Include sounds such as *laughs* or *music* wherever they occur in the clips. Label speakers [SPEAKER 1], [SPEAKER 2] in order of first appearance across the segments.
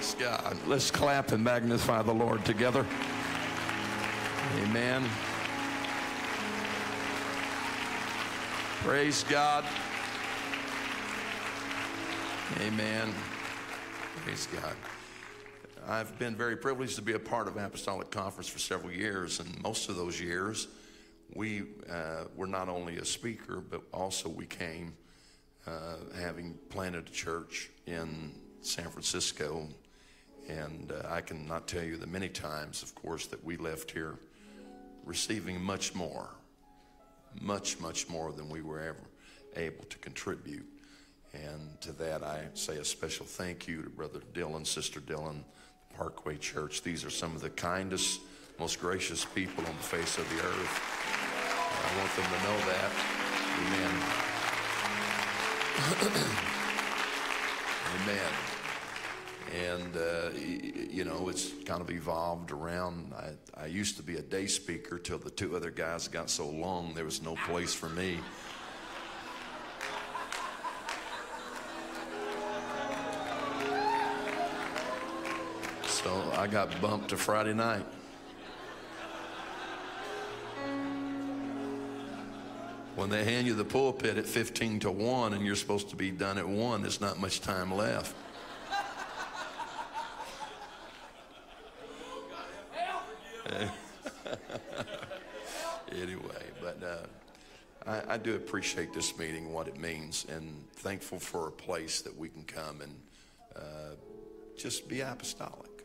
[SPEAKER 1] Praise God. Let's clap and magnify the Lord together. Amen. Praise God. Amen. Praise God. I've been very privileged to be a part of Apostolic Conference for several years, and most of those years, we uh, were not only a speaker, but also we came uh, having planted a church in San Francisco. And uh, I cannot tell you the many times, of course, that we left here receiving much more, much, much more than we were ever able to contribute. And to that, I say a special thank you to Brother Dylan, Sister Dylan, Parkway Church. These are some of the kindest, most gracious people on the face of the earth. I want them to know that. Amen. *coughs* Amen. And, uh, you know, it's kind of evolved around. I, I used to be a day speaker till the two other guys got so long there was no place for me. So I got bumped to Friday night. When they hand you the pulpit at 15 to 1 and you're supposed to be done at 1, there's not much time left. *laughs* anyway, but uh, I, I, do appreciate this meeting, what it means, and thankful for a place that we can come and uh, just be apostolic.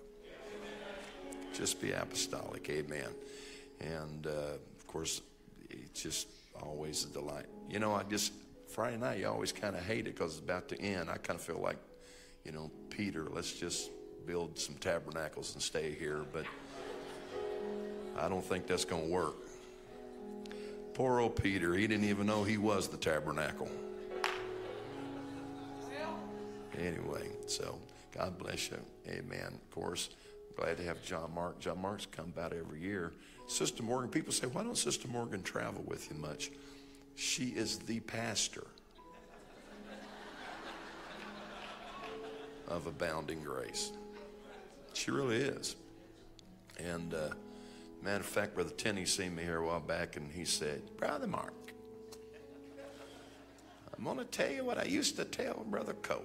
[SPEAKER 1] Just be apostolic, amen. And uh, of course, it's just always a delight. You know, I just, Friday night, you always kind of hate it because it's about to end. I kind of feel like, you know, Peter, let's just build some tabernacles and stay here. But I don't think that's going to work. Poor old Peter, he didn't even know he was the tabernacle. Anyway, so God bless you. Amen. Of course, glad to have John Mark. John Mark's come about every year. Sister Morgan, people say, why don't Sister Morgan travel with you much? She is the pastor of Abounding Grace. She really is. And uh, matter of fact, Brother Tenney seen me here a while back, and he said, Brother Mark, I'm going to tell you what I used to tell Brother Cole.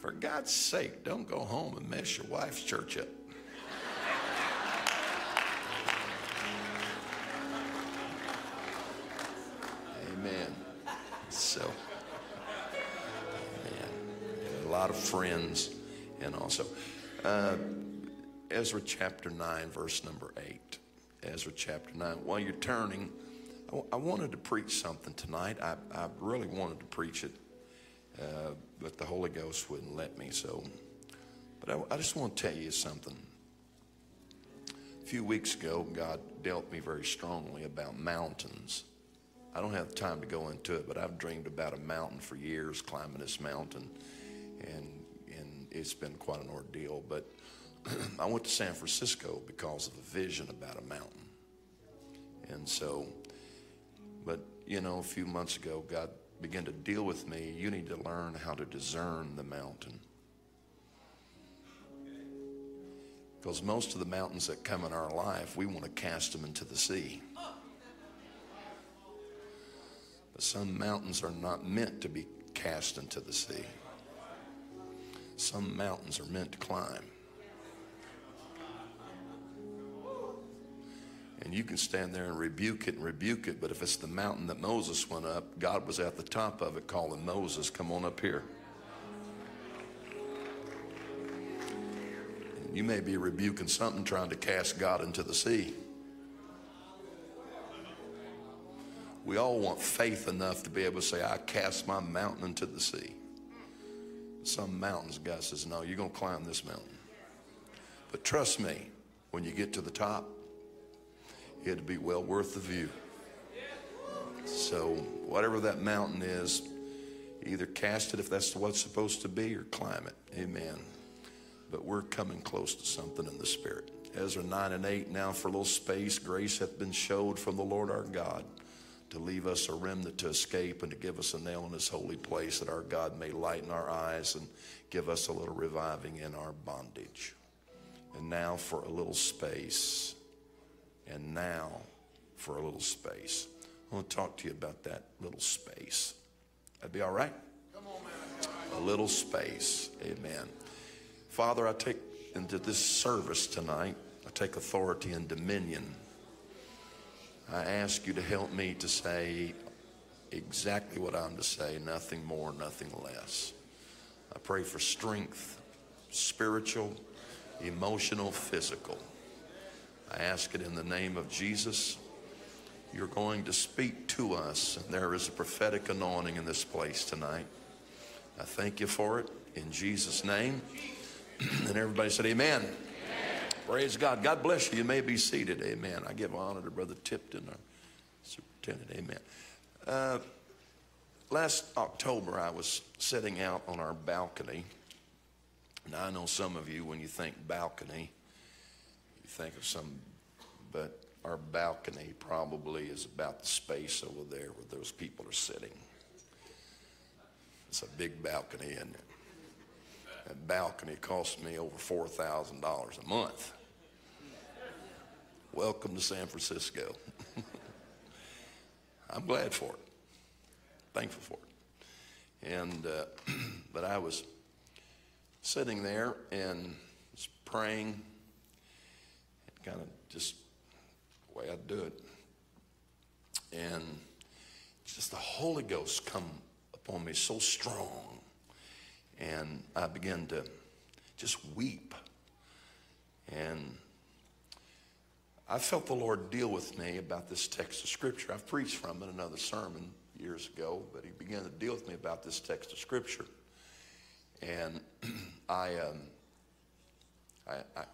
[SPEAKER 1] For God's sake, don't go home and mess your wife's church up. Amen. So, a lot of friends, and also uh, Ezra chapter 9, verse number 8. Ezra chapter 9. While you're turning, I, wanted to preach something tonight. I, I really wanted to preach it, uh, but the Holy Ghost wouldn't let me. So, but I, I just want to tell you something. A few weeks ago, God dealt me very strongly about mountains. I don't have time to go into it, but I've dreamed about a mountain for years, climbing this mountain, and and it's been quite an ordeal. But *clears throat* I went to San Francisco because of a vision about a mountain, and so, but you know, a few months ago, God began to deal with me. You need to learn how to discern the mountain. Because most of the mountains that come in our life, we want to cast them into the sea. But some mountains are not meant to be cast into the sea. Some mountains are meant to climb. And you can stand there and rebuke it and rebuke it, but if it's the mountain that Moses went up, God was at the top of it calling Moses, come on up here. And you may be rebuking something trying to cast God into the sea. We all want faith enough to be able to say, I cast my mountain into the sea. Some mountains, God says, No, you're going to climb this mountain. But trust me, when you get to the top, it'll be well worth the view. So, whatever that mountain is, either cast it if that's what's supposed to be or climb it. Amen. But we're coming close to something in the Spirit. Ezra 9 and 8, now for a little space, grace hath been showed from the Lord our God to leave us a remnant to escape and to give us a nail in this holy place that our God may lighten our eyes and give us a little reviving in our bondage. And now for a little space. And now for a little space. I want to talk to you about that little space. That'd be all right? A little space. Amen. Father, I take into this service tonight, I take authority and dominion. I ask you to help me to say exactly what I'm to say, nothing more, nothing less. I pray for strength, spiritual, emotional, physical. I ask it in the name of Jesus. You're going to speak to us, and there is a prophetic anointing in this place tonight. I thank you for it in Jesus' name. *clears throat* and everybody said, Amen. Amen. Praise God. God bless you. You may be seated. Amen. I give honor to Brother Tipton, our superintendent. Amen. Uh, last October, I was sitting out on our balcony. Now, I know some of you, when you think balcony, think of some, but our balcony probably is about the space over there where those people are sitting. It's a big balcony, and that balcony cost me over $4,000 a month. Welcome to San Francisco. *laughs* I'm glad for it, thankful for it. And, uh, *clears throat* but I was sitting there and praying, kind of just the way I do it. And just the Holy Ghost come upon me so strong. And I began to just weep. And I felt the Lord deal with me about this text of Scripture. I've preached from it in another sermon years ago, but He began to deal with me about this text of Scripture. And *clears throat* I, um, I, I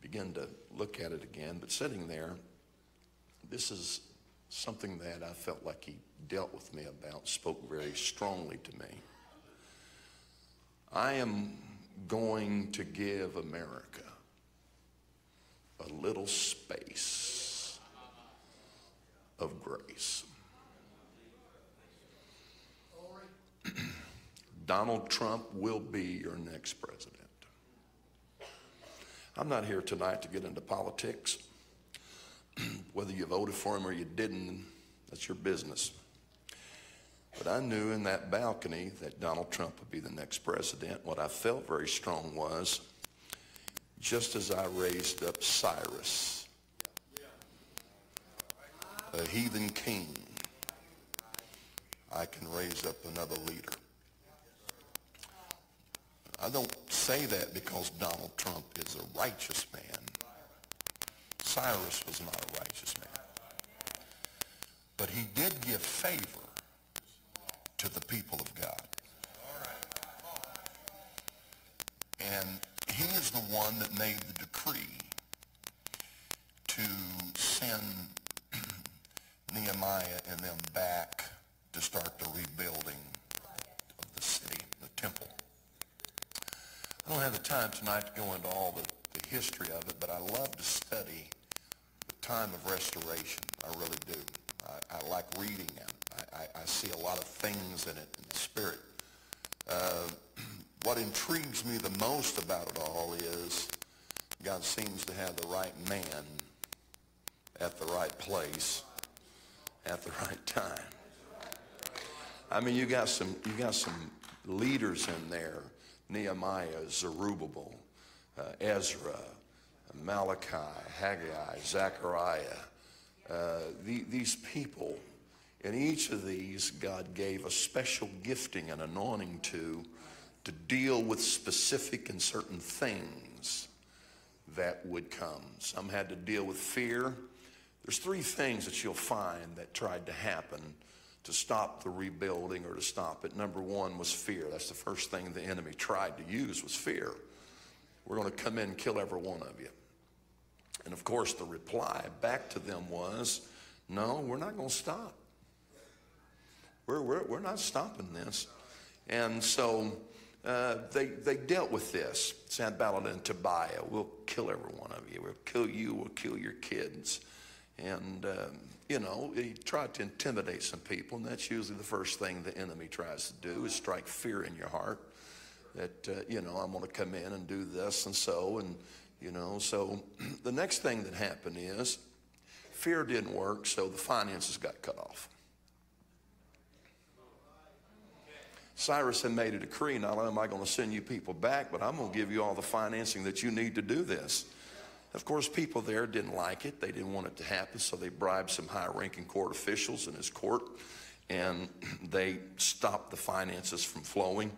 [SPEAKER 1] began to look at it again, but sitting there, this is something that I felt like he dealt with me about, spoke very strongly to me. I am going to give America a little space of grace. *clears throat* Donald Trump will be your next president. I'm not here tonight to get into politics. *clears throat* Whether you voted for him or you didn't, that's your business. But I knew in that balcony that Donald Trump would be the next president. What I felt very strong was just as I raised up Cyrus, a heathen king, I can raise up another leader. I don't say that because Donald Trump is a righteous man. Cyrus was not a righteous man. But he did give favor to the people of God. And he is the one that made the decree to send *clears throat* Nehemiah and them back to start the rebuilding of the city, the temple. I don't have the time tonight to go into all the, the history of it, but I love to study the time of restoration. I really do. I, I like reading it. I, I, I, see a lot of things in it in the spirit. Uh, *clears throat* what intrigues me the most about it all is God seems to have the right man at the right place at the right time. I mean, you got some you got some leaders in there Nehemiah, Zerubbabel, uh, Ezra, Malachi, Haggai, Zechariah. Uh, the, these people, in each of these, God gave a special gifting and anointing to to deal with specific and certain things that would come. Some had to deal with fear. There's three things that you'll find that tried to happen to stop the rebuilding or to stop it. Number one was fear. That's the first thing the enemy tried to use was fear. We're going to come in and kill every one of you. And of course, the reply back to them was, no, we're not going to stop. We're, we're, we're not stopping this. And so uh, they, they dealt with this. Sanballat and Tobiah, we'll kill every one of you. We'll kill you, we'll kill your kids. And, uh, you know, he tried to intimidate some people, and that's usually the first thing the enemy tries to do is strike fear in your heart that, uh, you know, I'm going to come in and do this and so. And, you know, so *clears throat* the next thing that happened is fear didn't work, so the finances got cut off. Cyrus had made a decree not only am I going to send you people back, but I'm going to give you all the financing that you need to do this. Of course, people there didn't like it. They didn't want it to happen, so they bribed some high ranking court officials in his court and *clears throat* they stopped the finances from flowing.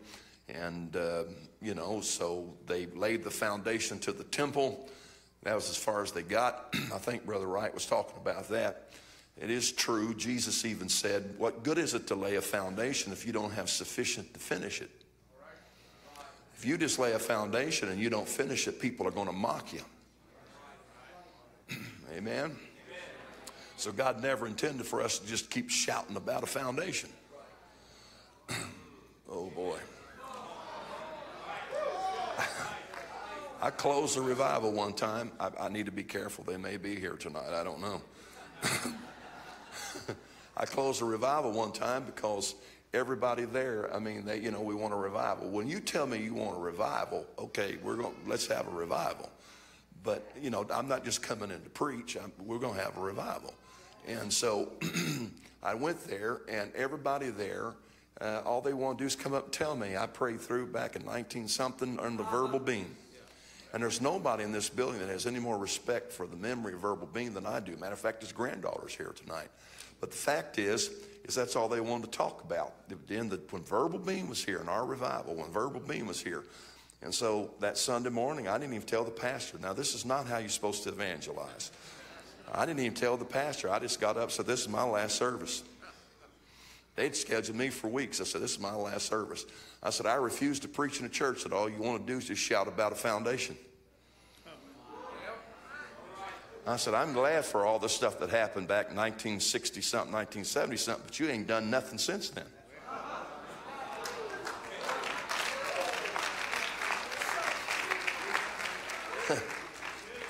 [SPEAKER 1] And, uh, you know, so they laid the foundation to the temple. That was as far as they got. *clears throat* I think Brother Wright was talking about that. It is true. Jesus even said, What good is it to lay a foundation if you don't have sufficient to finish it? If you just lay a foundation and you don't finish it, people are going to mock you. *clears throat* Amen. So God never intended for us to just keep shouting about a foundation. *clears throat* oh boy. *laughs* I closed a revival one time. I, I, need to be careful. They may be here tonight. I don't know. *laughs* I closed a revival one time because everybody there, I mean, they, you know, we want a revival. When you tell me you want a revival, okay, we're going, let's have a revival. But, you know, I'm not just coming in to preach. I'm, we're going to have a revival. And so *clears throat* I went there, and everybody there, uh, all they want to do is come up and tell me. I prayed through back in 19 something on the verbal beam. And there's nobody in this building that has any more respect for the memory of verbal beam than I do. Matter of fact, his granddaughter's here tonight. But the fact is, is that's all they wanted to talk about. In the, when verbal beam was here in our revival, when verbal beam was here, and so that Sunday morning, I didn't even tell the pastor. Now, this is not how you're supposed to evangelize. I didn't even tell the pastor. I just got up and said, This is my last service. They'd scheduled me for weeks. I said, This is my last service. I said, I refuse to preach in a church that all you want to do is just shout about a foundation. I said, I'm glad for all the stuff that happened back 1960 something, 1970 something, but you ain't done nothing since then.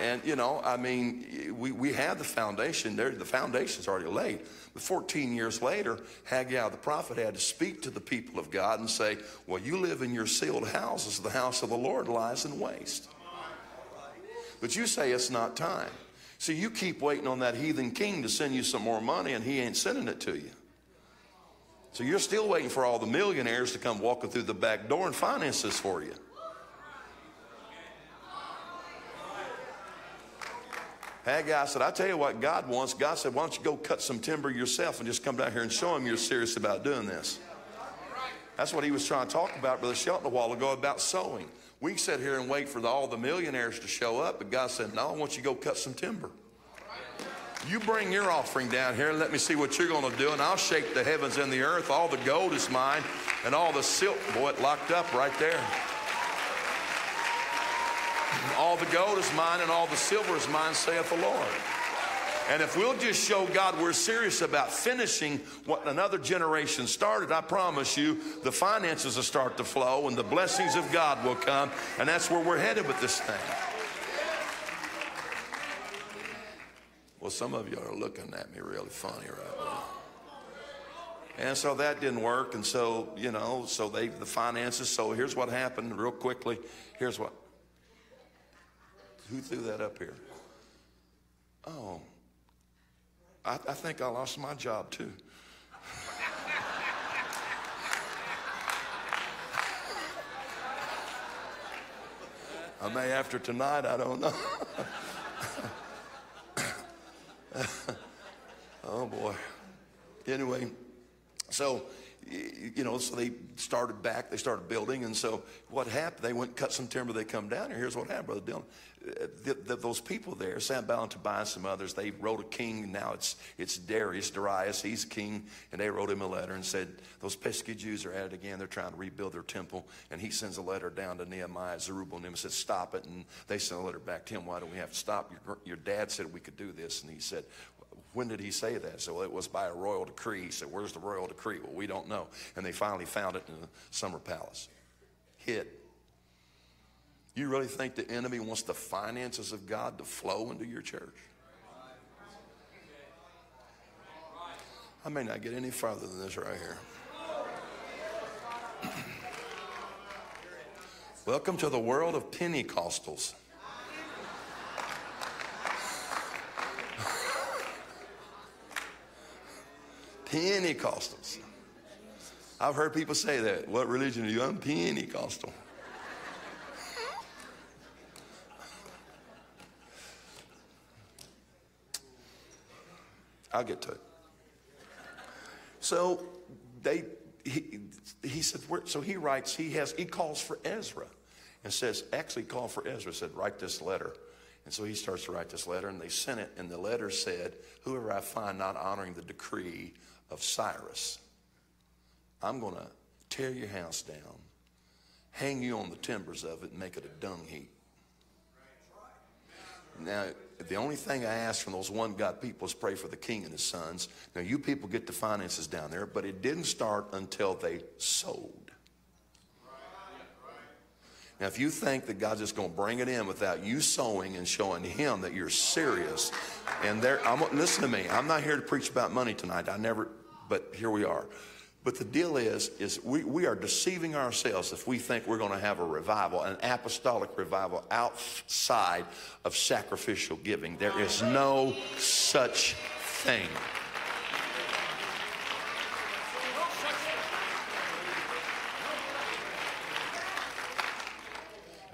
[SPEAKER 1] And you know, I mean, we, we had the foundation there, the foundation's already laid. But 14 years later, Haggai the prophet had to speak to the people of God and say, Well, you live in your ceiled houses, the house of the Lord lies in waste. But you say it's not time. See, you keep waiting on that heathen king to send you some more money, and he ain't sending it to you. So you're still waiting for all the millionaires to come walking through the back door and finance this for you. Haggai said, I tell you what God wants. God said, Why don't you go cut some timber yourself and just come down here and show him you're serious about doing this? That's what he was trying to talk about, Brother Shelton, a while ago about sowing. We sit here and wait for the, all the millionaires to show up, but God said, No, I want you to go cut some timber. You bring your offering down here and let me see what you're going to do, and I'll shake the heavens and the earth. All the gold is mine, and all the silk, boy, it locked up right there. All the gold is mine and all the silver is mine, saith the Lord. And if we'll just show God we're serious about finishing what another generation started, I promise you the finances will start to flow and the blessings of God will come. And that's where we're headed with this thing. Well, some of you are looking at me really funny right now. And so that didn't work. And so, you know, so they, the finances. So here's what happened real quickly. Here's what who threw that up here? Oh, I, I think I lost my job too. I may after tonight, I don't know. *laughs* oh boy. Anyway, so you know, so they started back, they started building, and so what happened? They went cut some timber, they come down here. Here's what happened, Brother Dylan. Uh, the, the, those people there, Sanballat, Tobias, some others, they wrote a king. Now it's it's Darius, Darius, he's king, and they wrote him a letter and said those pesky Jews are at it again. They're trying to rebuild their temple, and he sends a letter down to Nehemiah, Zerubbabel, and says stop it. And they sent a letter back to him. Why do we have to stop? Your, your dad said we could do this, and he said, when did he say that? So well, it was by a royal decree. He said, Where's the royal decree? Well, we don't know. And they finally found it in the summer palace. Hid. You really think the enemy wants the finances of God to flow into your church? I may not get any farther than this right here. *clears throat* Welcome to the world of Pentecostals. *laughs* Pentecostals. I've heard people say that. What religion are you? I'm Pentecostal. I'll get to it. So they, he, he said, so he writes, he has, he calls for Ezra and says, actually called for Ezra, said, write this letter. And so he starts to write this letter, and they sent it, and the letter said, Whoever I find not honoring the decree of Cyrus, I'm going to tear your house down, hang you on the timbers of it, and make it a dung heap. Now, the only thing I ask from those one God people is pray for the king and his sons. Now, you people get the finances down there, but it didn't start until they sold. Now, if you think that God's just going to bring it in without you sowing and showing Him that you're serious, and there, I'm, listen to me. I'm not here to preach about money tonight. I never, but here we are. But the deal is, is we, we are deceiving ourselves if we think we're going to have a revival, an apostolic revival outside of sacrificial giving. There is no such thing.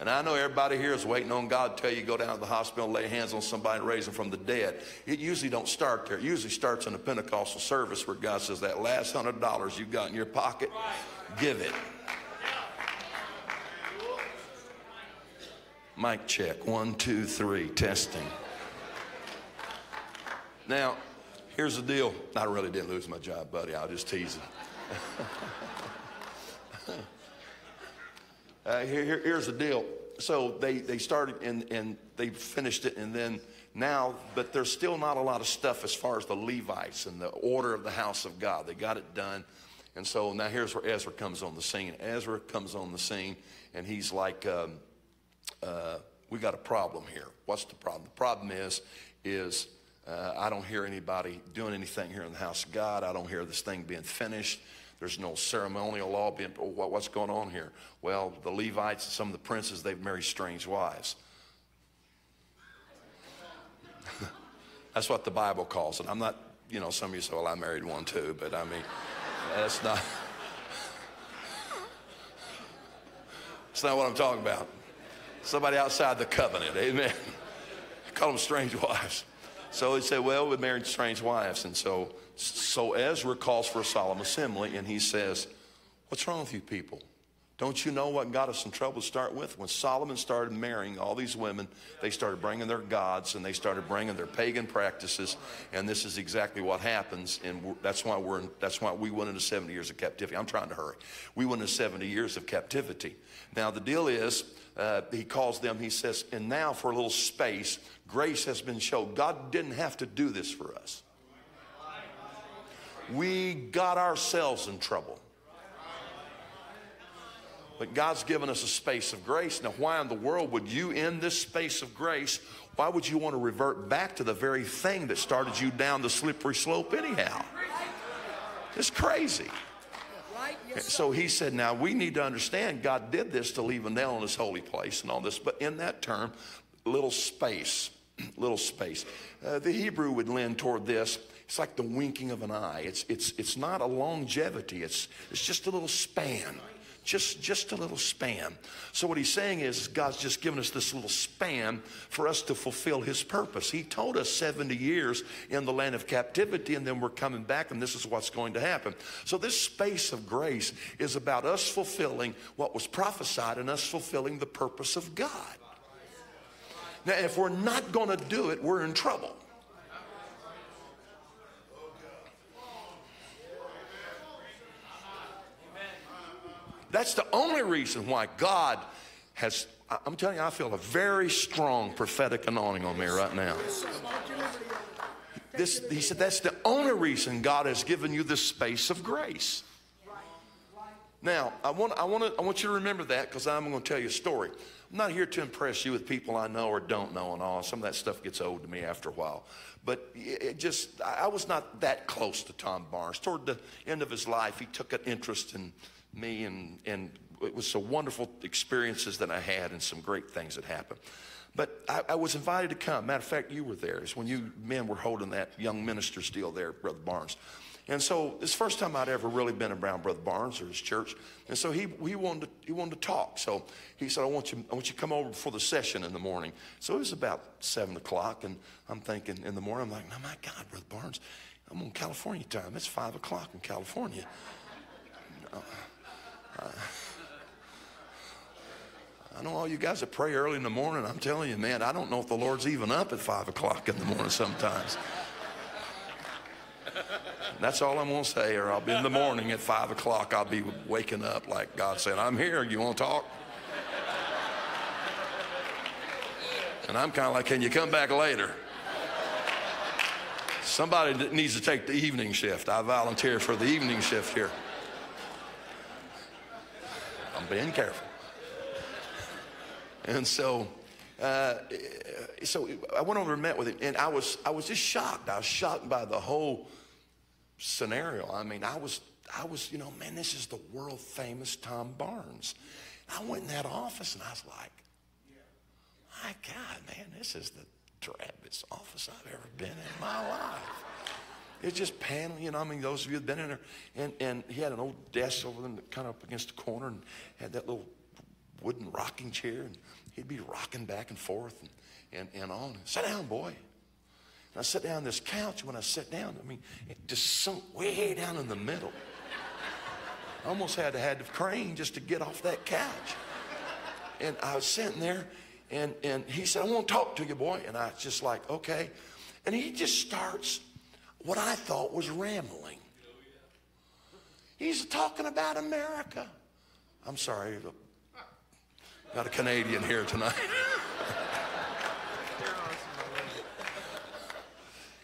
[SPEAKER 1] And I know everybody here is waiting on God to tell you go down to the hospital, lay hands on somebody, and raise them from the dead. It usually don't start there. It usually starts in a Pentecostal service where God says that last hundred dollars you got in your pocket, give it. Mic check. One, two, three. Testing. Now, here's the deal. I really didn't lose my job, buddy. I'll just tease you. *laughs* Uh, here, here, here's the deal. So they, they started and, and they finished it, and then now, but there's still not a lot of stuff as far as the Levites and the order of the house of God. They got it done. And so now here's where Ezra comes on the scene. Ezra comes on the scene, and he's like, um, uh, "We got a problem here. What's the problem? The problem is, is uh, I don't hear anybody doing anything here in the house of God. I don't hear this thing being finished. There's no ceremonial law being, oh, what's going on here? Well, the Levites and some of the princes, they've married strange wives. *laughs* that's what the Bible calls it. I'm not, you know, some of you say, well, I married one too, but I mean, that's not, *laughs* that's not what I'm talking about. Somebody outside the covenant, amen. *laughs* Call them strange wives. So he said, well, we married strange wives. And so so Ezra calls for a solemn assembly and he says, What's wrong with you people? Don't you know what got us in trouble to start with? When Solomon started marrying all these women, they started bringing their gods and they started bringing their pagan practices, and this is exactly what happens. And that's why we're in, that's why we went into 70 years of captivity. I'm trying to hurry. We went into 70 years of captivity. Now the deal is, uh, he calls them. He says, and now for a little space, grace has been shown. God didn't have to do this for us we got ourselves in trouble. But God's given us a space of grace. Now, why in the world would you, in this space of grace, why would you want to revert back to the very thing that started you down the slippery slope, anyhow? It's crazy. So he said, Now we need to understand God did this to leave a nail in his holy place and all this, but in that term, little space, *clears throat* little space. Uh, the Hebrew would lend toward this it's like the winking of an eye. It's, it's, it's not a longevity, it's, it's just a little span. Just, just a little span. So, what he's saying is, God's just given us this little span for us to fulfill his purpose. He told us 70 years in the land of captivity, and then we're coming back, and this is what's going to happen. So, this space of grace is about us fulfilling what was prophesied and us fulfilling the purpose of God. Now, if we're not going to do it, we're in trouble. That's the only reason why God has, I'm telling you, I feel a very strong prophetic anointing on me right now. This, he said, that's the only reason God has given you this space of grace. Now, I want, I, want to, I want you to remember that because I'm going to tell you a story. I'm not here to impress you with people I know or don't know and all. Some of that stuff gets old to me after a while. But it just, I was not that close to Tom Barnes. Toward the end of his life, he took an interest in me, and, and it was some wonderful experiences that I had and some great things that happened. But I, I, was invited to come. Matter of fact, you were there. It's when you men were holding that young minister's deal there, Brother Barnes. And so it's the first time I'd ever really been around Brother Barnes or his church. And so he, he, wanted to, he wanted to talk. So he said, I want, you, I want you to come over before the session in the morning. So it was about 7 o'clock. And I'm thinking in the morning, I'm like, oh my God, Brother Barnes, I'm on California time. It's 5 o'clock in California. Uh, I know all you guys that pray early in the morning. I'm telling you, man, I don't know if the Lord's even up at 5 o'clock in the morning sometimes. That's all I'm going to say, or I'll be in the morning at 5 o'clock. I'll be waking up like God said, I'm here. You want to talk? And I'm kind of like, can you come back later? Somebody needs to take the evening shift. I volunteer for the evening shift here. I'm being careful. And so, uh, so I went over and met with him, and I was, I was just shocked. I was shocked by the whole scenario. I mean, I was, I was, you know, man, this is the world famous Tom Barnes. I went in that office and I was like, my God, man, this is the drabbiest office I've ever been in my life. It's just panel, you know. I mean, those of you that have been in there, and, and he had an old desk over there, kind of up against the corner, and had that little wooden rocking chair, and he'd be rocking back and forth and, and, and on. Sit down, boy. And I sat down on this couch. When I sat down, I mean, it just sunk way down in the middle. I almost had to had the crane just to get off that couch. And I was sitting there, and, and he said, I want to talk to you, boy. And I was just like, okay. And he just starts what I thought was rambling. He's talking about America. I'm sorry, Got a Canadian here tonight.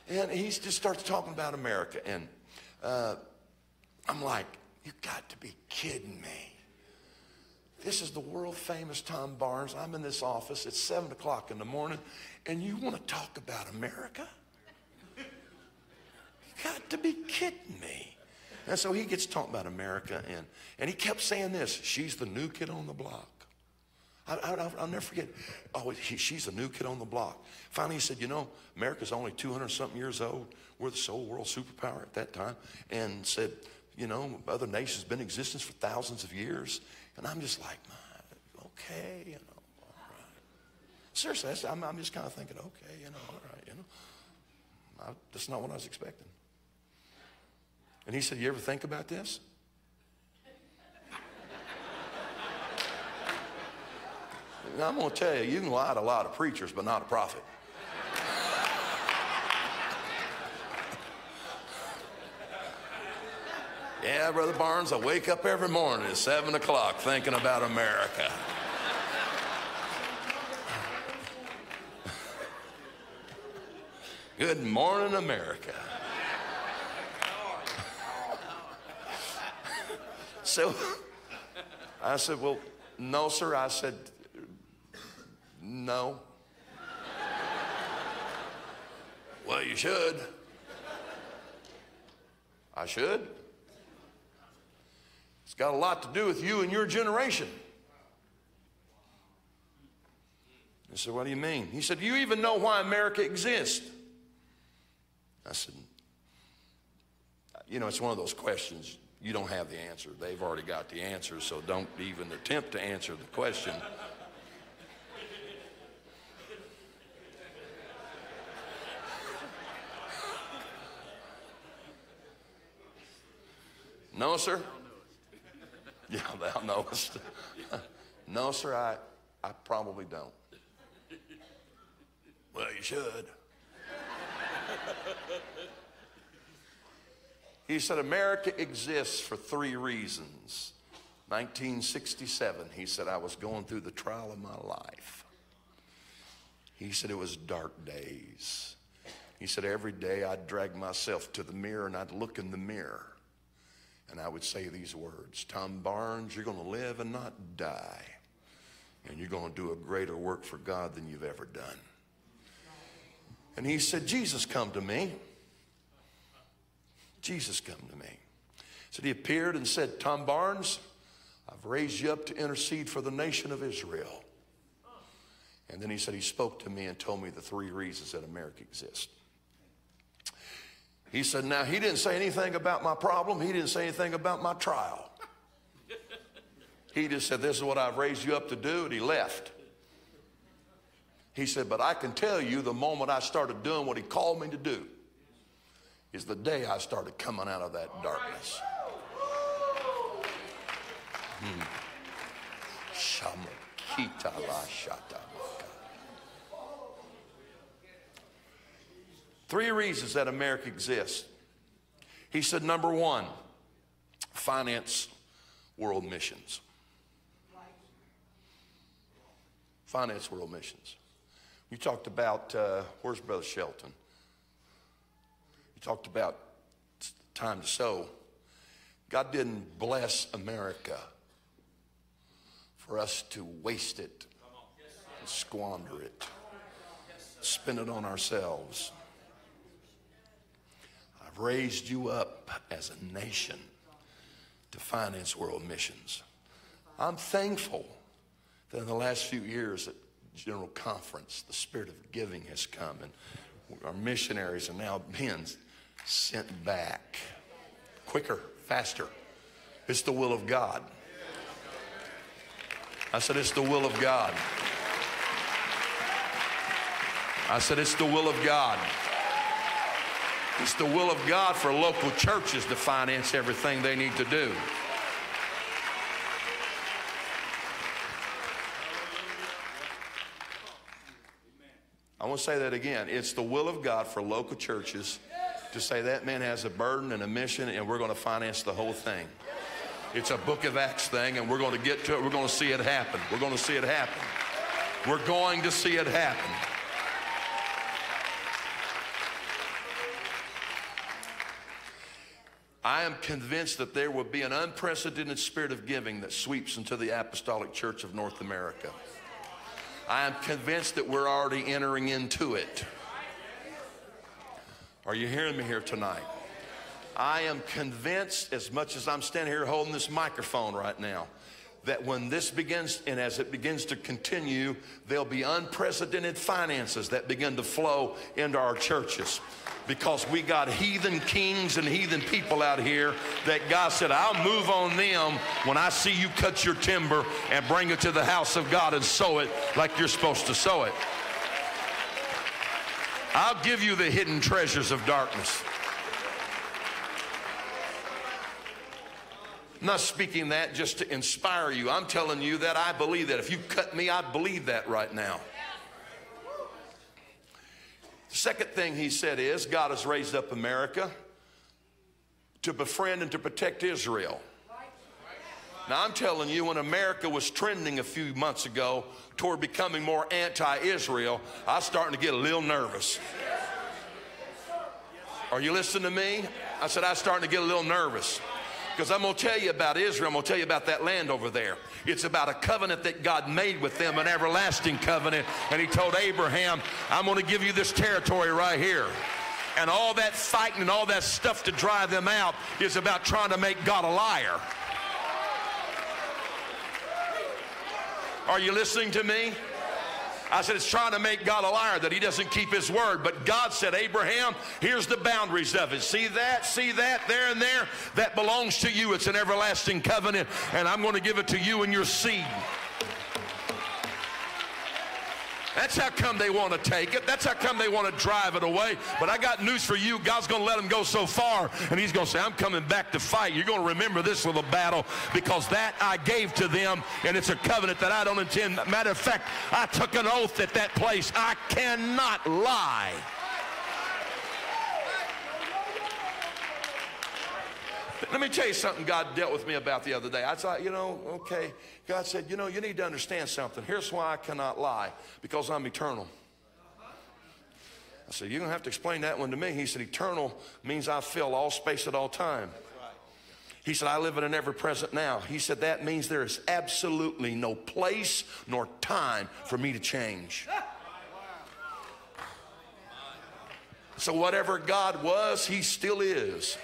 [SPEAKER 1] and he just starts talking about America. And uh, I'm like, you got to be kidding me. This is the world famous Tom Barnes. I'm in this office. It's 7 o'clock in the morning, and you want to talk about America? Got to be kidding me. And so he gets talking about America, and, and he kept saying this she's the new kid on the block. I, will never forget. Oh, he, she's a new kid on the block. Finally, he said, You know, America's only 200 something years old. We're the sole world superpower at that time. And said, You know, other nations have been in existence for thousands of years. And I'm just like, Okay, you know, all right. Seriously, I'm, I'm, just kind of thinking, Okay, you know, all right, you know. I, that's not what I was expecting. And he said, You ever think about this? Now, I'm going to tell you, you can lie to a lot of preachers, but not a prophet. yeah, Brother Barnes, I wake up every morning at 7 o'clock thinking about America. Good morning, America. So I said, Well, no, sir. I said, no. well, you should. I should. It's got a lot to do with you and your generation. I said, What do you mean? He said, Do you even know why America exists? I said, You know, it's one of those questions. You don't have the answer. They've already got the answer, so don't even attempt to answer the question. No, sir? Yeah, thou knowest. no, sir, I, I probably don't. Well, you should. He said, America exists for three reasons. 1967, he said, I was going through the trial of my life. He said, it was dark days. He said, every day I'd drag myself to the mirror and I'd look in the mirror And I would say these words Tom Barnes, you're going to live and not die. And you're going to do a greater work for God than you've ever done. And he said, Jesus, come to me. Jesus, come to me. So he appeared and said, Tom Barnes, I've raised you up to intercede for the nation of Israel. And then he said, he spoke to me and told me the three reasons that America exists. He said, now he didn't say anything about my problem. He didn't say anything about my trial. He just said, this is what I've raised you up to do, and he left. He said, but I can tell you the moment I started doing what he called me to do is the day I started coming out of that darkness. Hmm. Three reasons that America exists. He said, number one, finance world missions. Finance world missions. You talked about, uh, where's Brother Shelton? Talked about time to sow. God didn't bless America for us to waste it, and squander it, spend it on ourselves. I've raised you up as a nation to finance world missions. I'm thankful that in the last few years at General Conference, the spirit of giving has come and our missionaries are now *laughs* being sent back quicker, faster. It's the will of God. I said, It's the will of God. I said, It's the will of God. It's the will of God for local churches to finance everything they need to do. I want to say that again. It's the will of God for local churches to say that man has a burden and a mission, and we're going to finance the whole thing. It's a book of Acts thing, and we're going to get to it. We're going to see it happen. We're going to see it happen. We're going to see it happen. I am convinced that there will be an unprecedented spirit of giving that sweeps into the Apostolic Church of North America. I am convinced that we're already entering into it. Are you hearing me here tonight? I am convinced, as much as I'm standing here holding this microphone right now, that when this begins and as it begins to continue, there'll be unprecedented finances that begin to flow into our churches. Because we got heathen kings and heathen people out here that God said, I'll move on them when I see you cut your timber and bring it to the house of God and sow it like you're supposed to sow it. I'll give you the hidden treasures of darkness. I'm not speaking that just to inspire you. I'm telling you that I believe that. If you cut me, I believe that right now. The second thing he said is God has raised up America to befriend and to protect Israel. Now, I'm telling you, when America was trending a few months ago toward becoming more anti Israel, I was starting to get a little nervous. Are you listening to me? I said, I was starting to get a little nervous. Because I'm going to tell you about Israel. I'm going to tell you about that land over there. It's about a covenant that God made with them, an everlasting covenant. And He told Abraham, I'm going to give you this territory right here. And all that fighting and all that stuff to drive them out is about trying to make God a liar. Are you listening to me? I said, it's trying to make God a liar that he doesn't keep his word. But God said, Abraham, here's the boundaries of it. See that? See that? There and there? That belongs to you. It's an everlasting covenant, and I'm going to give it to you and your seed. That's how come they want to take it. That's how come they want to drive it away. But I got news for you. God's going to let them go so far, and He's going to say, I'm coming back to fight. You're going to remember this little battle because that I gave to them, and it's a covenant that I don't intend. Matter of fact, I took an oath at that place. I cannot lie. Let me tell you something God dealt with me about the other day. I thought, you know, okay. God said, you know, you need to understand something. Here's why I cannot lie because I'm eternal. I said, You're going to have to explain that one to me. He said, Eternal means I fill all space at all time. He said, I live in an ever present now. He said, that means there is absolutely no place nor time for me to change. So, whatever God was, He still is.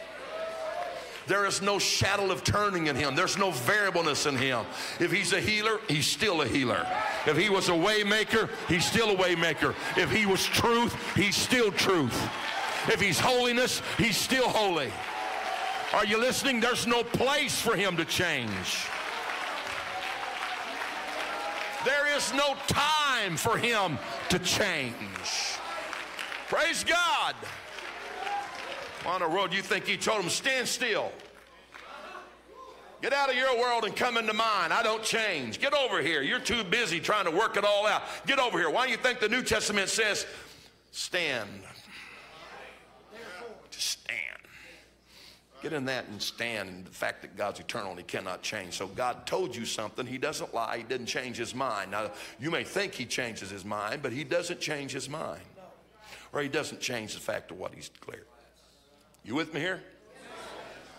[SPEAKER 1] There is no shadow of turning in him. There's no variableness in him. If he's a healer, he's still a healer. If he was a waymaker, he's still a waymaker. If he was truth, he's still truth. If he's holiness, he's still holy. Are you listening? There's no place for him to change. There is no time for him to change. Praise God. In the road, you think he told him, stand still? Get out of your world and come into mine. I don't change. Get over here. You're too busy trying to work it all out. Get over here. Why do you think the New Testament says, stand? Just stand. Get in that and stand in the fact that God's eternal and he cannot change. So God told you something. He doesn't lie. He didn't change his mind. Now, you may think he changes his mind, but he doesn't change his mind. Or he doesn't change the fact of what he's declared. You with me here?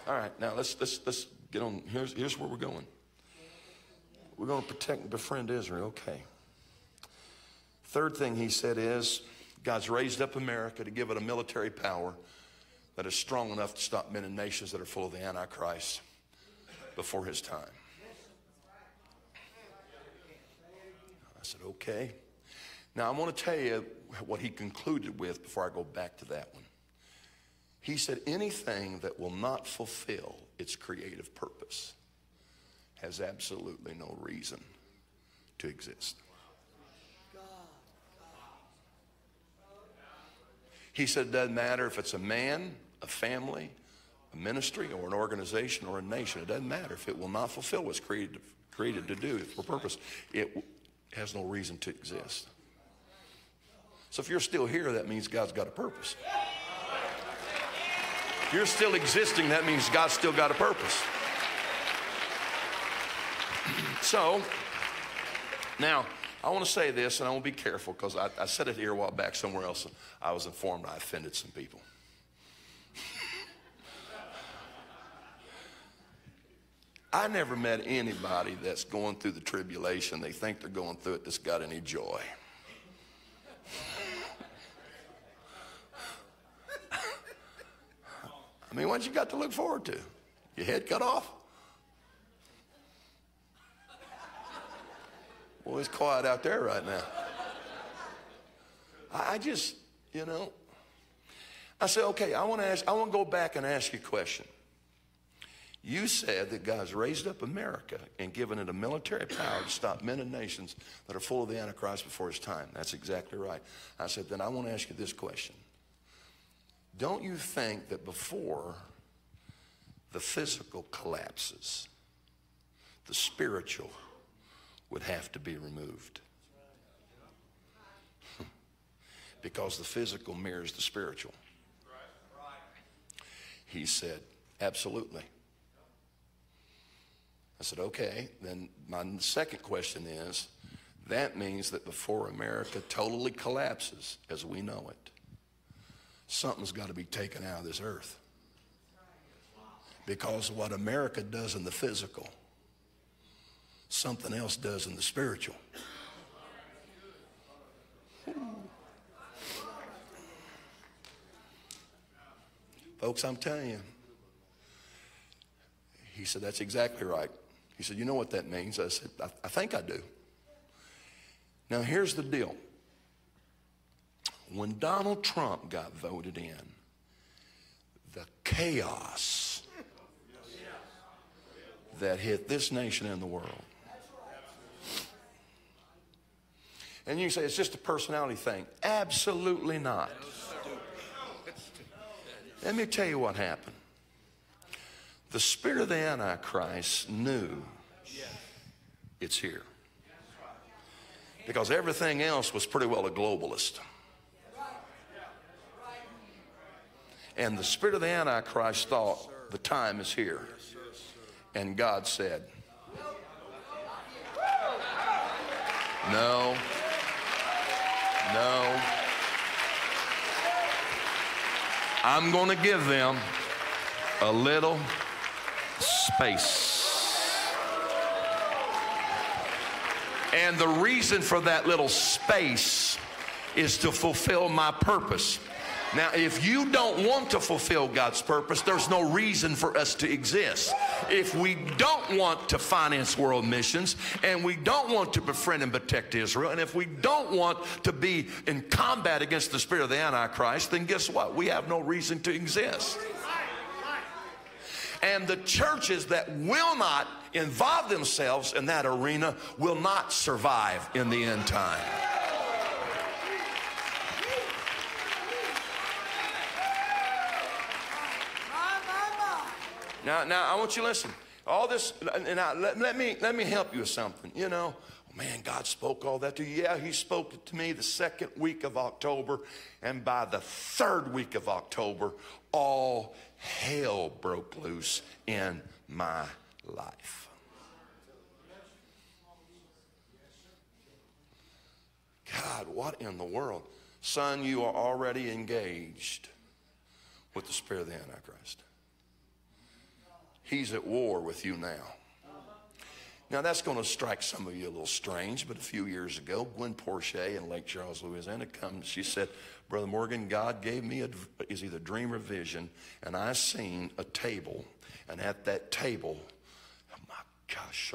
[SPEAKER 1] All right, now let's let's let's get on. Here's here's where we're going. We're going to protect and befriend Israel. Okay. Third thing he said is God's raised up America to give it a military power that is strong enough to stop men and nations that are full of the Antichrist before his time. I said, okay. Now I want to tell you what he concluded with before I go back to that one. He said, anything that will not fulfill its creative purpose has absolutely no reason to exist. He said, it doesn't matter if it's a man, a family, a ministry, or an organization, or a nation. It doesn't matter if it will not fulfill what's created, created to do for purpose. It has no reason to exist. So if you're still here, that means God's got a purpose you're still existing, that means God's still got a purpose. So, now, I want to say this, and I want to be careful because I, I, said it here a while back somewhere else. I was informed I offended some people. *laughs* I never met anybody that's going through the tribulation. They think they're going through it that's got any joy. I mean, what you got to look forward to? Your head cut off? Boy, it's quiet out there right now. I just, you know, I said, okay, I want to ask, I want to go back and ask you a question. You said that God's raised up America and given it a military power to stop men and nations that are full of the Antichrist before his time. That's exactly right. I said, then I want to ask you this question. Don't you think that before the physical collapses, the spiritual would have to be removed? *laughs* because the physical mirrors the spiritual. He said, Absolutely. I said, Okay. Then my second question is that means that before America totally collapses as we know it, something's got to be taken out of this earth. Because what America does in the physical, something else does in the spiritual. Folks, I'm telling you. He said, That's exactly right. He said, You know what that means? I said, I, I think I do. Now, here's the deal when Donald Trump got voted in, the chaos that hit this nation and the world. And you say it's just a personality thing. Absolutely not. Let me tell you what happened. The spirit of the Antichrist knew it's here. Because everything else was pretty well a globalist. And the spirit of the Antichrist thought, the time is here. And God said, No, no. I'm going to give them a little space. And the reason for that little space is to fulfill my purpose. Now, if you don't want to fulfill God's purpose, there's no reason for us to exist. If we don't want to finance world missions, and we don't want to befriend and protect Israel, and if we don't want to be in combat against the spirit of the Antichrist, then guess what? We have no reason to exist. And the churches that will not involve themselves in that arena will not survive in the end time. Now, now I want you to listen. All this, now let, let me let me help you with something. You know, oh, man, God spoke all that to you. Yeah, He spoke it to me the second week of October, and by the third week of October, all hell broke loose in my life. God, what in the world? Son, you are already engaged with the spirit of the Antichrist. He's at war with you now. Now, that's going to strike some of you a little strange, but a few years ago, Gwen Porche in Lake Charles, Louisiana, comes. She said, Brother Morgan, God gave me a, is either dream or vision, and I seen a table, and at that table, my gosh,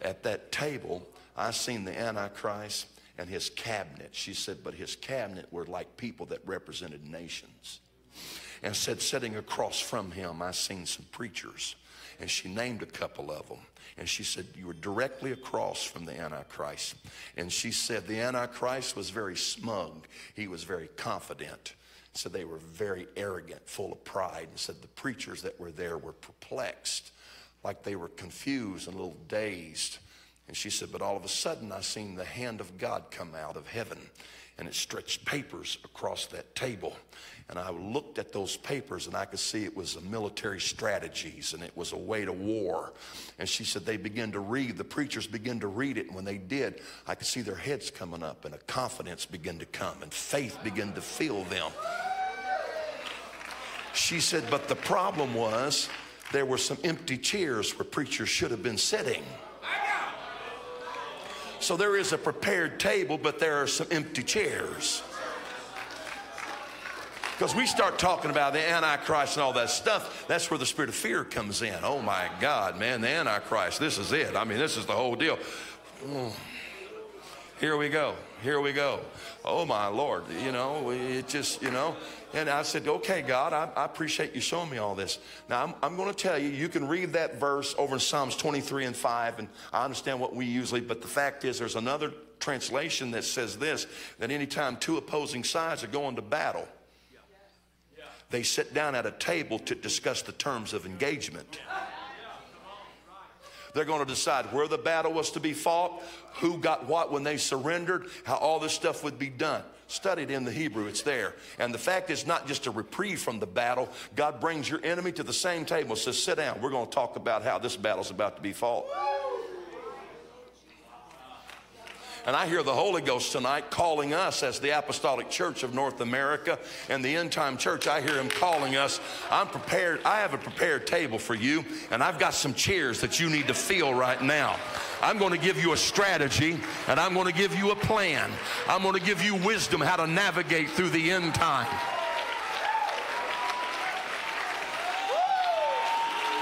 [SPEAKER 1] at that table, I seen the Antichrist and his cabinet. She said, but his cabinet were like people that represented nations. And said, sitting across from him, I seen some preachers. And she named a couple of them. And she said, You were directly across from the Antichrist. And she said, The Antichrist was very smug, he was very confident. So they were very arrogant, full of pride. And said the preachers that were there were perplexed, like they were confused and a little dazed. And she said, But all of a sudden, I seen the hand of God come out of heaven and it stretched papers across that table. And I looked at those papers and I could see it was a military strategies and it was a way to war. And she said they began to read, the preachers began to read it. And when they did, I could see their heads coming up and a confidence began to come and faith began to fill them. She said, but the problem was there were some empty chairs where preachers should have been sitting. So there is a prepared table, but there are some empty chairs. Because we start talking about the Antichrist and all that stuff, that's where the spirit of fear comes in. Oh my God, man, the Antichrist, this is it. I mean, this is the whole deal. Oh, here we go. Here we go. Oh my Lord, you know, it just, you know. And I said, okay, God, I, I appreciate you showing me all this. Now, I'm, I'm going to tell you, you can read that verse over in Psalms 23 and 5, and I understand what we usually, but the fact is, there's another translation that says this that anytime two opposing sides are going to battle, they sit down at a table to discuss the terms of engagement. They're going to decide where the battle was to be fought, who got what when they surrendered, how all this stuff would be done. Studied in the Hebrew, it's there. And the fact is not just a reprieve from the battle. God brings your enemy to the same table, says, Sit down. We're going to talk about how this battle's about to be fought. And I hear the Holy Ghost tonight calling us as the Apostolic Church of North America and the end time church. I hear him calling us. I'm prepared. I have a prepared table for you, and I've got some chairs that you need to feel right now. I'm going to give you a strategy and I'm going to give you a plan. I'm going to give you wisdom how to navigate through the end time.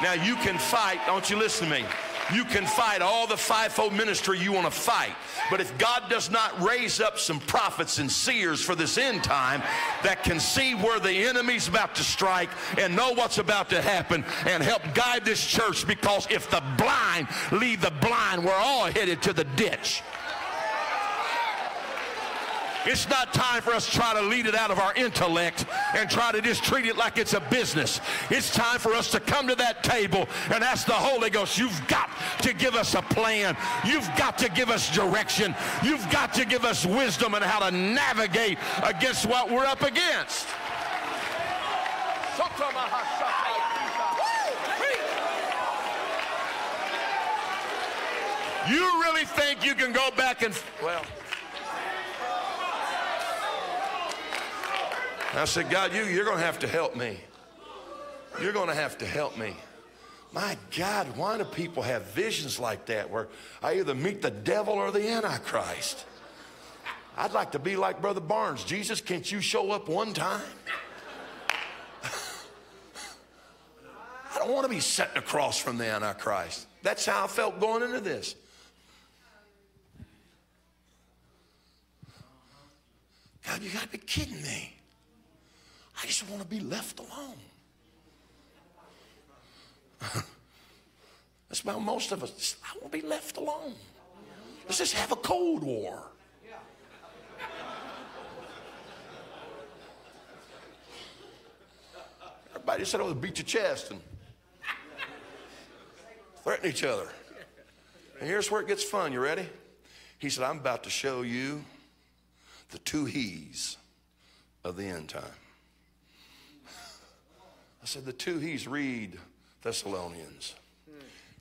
[SPEAKER 1] Now you can fight, don't you listen to me? You can fight all the fivefold ministry you want to fight. But if God does not raise up some prophets and seers for this end time that can see where the enemy's about to strike and know what's about to happen and help guide this church, because if the blind lead the blind, we're all headed to the ditch. It's not time for us to try to lead it out of our intellect and try to just treat it like it's a business. It's time for us to come to that table and ask the Holy Ghost, you've got to give us a plan. You've got to give us direction. You've got to give us wisdom on how to navigate against what we're up against. You really think you can go back and, well, I said, God, you, you're going to have to help me. You're going to have to help me. My God, why do people have visions like that where I either meet the devil or the Antichrist? I'd like to be like Brother Barnes. Jesus, can't you show up one time? *laughs* I don't want to be sitting across from the Antichrist. That's how I felt going into this. God, you got to be kidding me. I just want to be left alone. That's about most of us. I want to be left alone. Let's just have a Cold War. Everybody sit over, beat your chest and threaten each other. And here's where it gets fun. You ready? He said, I'm about to show you the two he's of the end time. I said, the two he's read Thessalonians.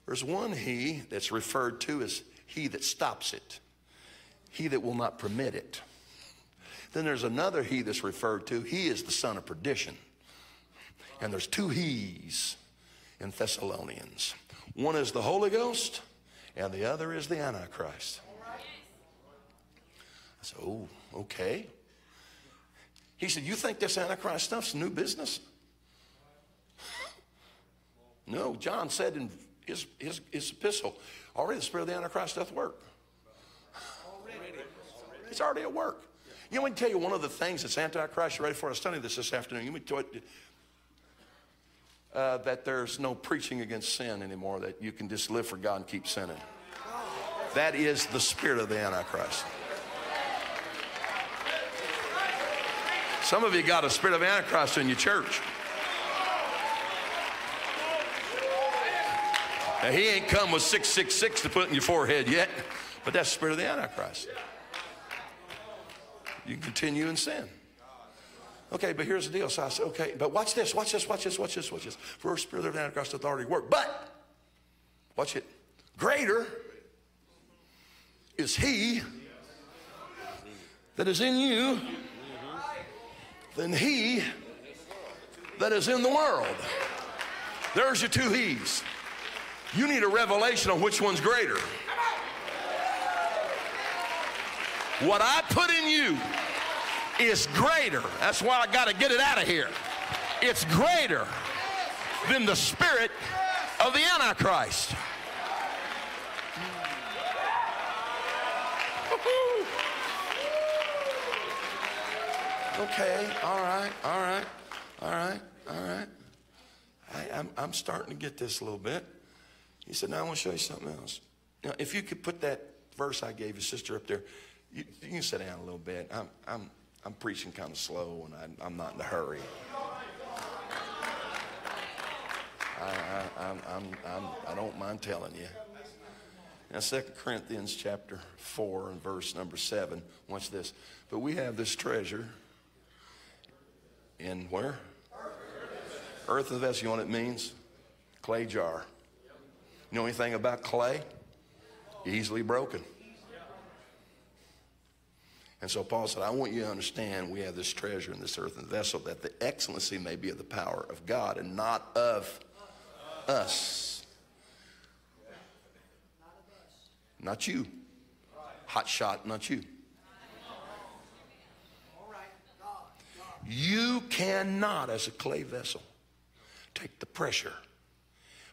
[SPEAKER 1] There's one he that's referred to as he that stops it, he that will not permit it. Then there's another he that's referred to, he is the son of perdition. And there's two he's in Thessalonians. One is the Holy Ghost, and the other is the Antichrist. I said, Oh, okay. He said, You think this Antichrist stuff's new business? No, John said in his, his, his epistle, already the spirit of the Antichrist doth work. It's already at work. You know, let me tell you one of the things that's Antichrist. You ready for? I study this this afternoon. You me tell you, uh, that there's no preaching against sin anymore, that you can just live for God and keep sinning. That is the spirit of the Antichrist. Some of you got a spirit of Antichrist in your church. Now, he ain't come with 666 to put in your forehead yet, but that's the spirit of the Antichrist. You continue in sin. Okay, but here's the deal. So I said, okay, but watch this, watch this, watch this, watch this, watch this. For spirit of the Antichrist authority work. But, watch it. Greater is he that is in you than he that is in the world. There's your two he's. You need a revelation on which one's greater. What I put in you is greater. That's why I got to get it out of here. It's greater than the spirit of the Antichrist. Okay, all right, all right, all right, all right. I, I'm starting to get this a little bit. He said, Now I want to show you something else. Now, if you could put that verse I gave your sister up there, you, you can sit down a little bit. I'm, I'm, I'm preaching kind of slow and I, I'm not in a hurry. I, I, I'm, I'm, I'm, I don't mind telling you. Now, 2 Corinthians chapter 4 and verse number 7. Watch this. But we have this treasure in where? Earth of vessel. You know what it means? Clay jar. You know anything about clay? Easily broken. And so Paul said, I want you to understand we have this treasure in this earthen vessel that the excellency may be of the power of God and not of us. Not you. Hot shot, not you. You cannot, as a clay vessel, take the pressure.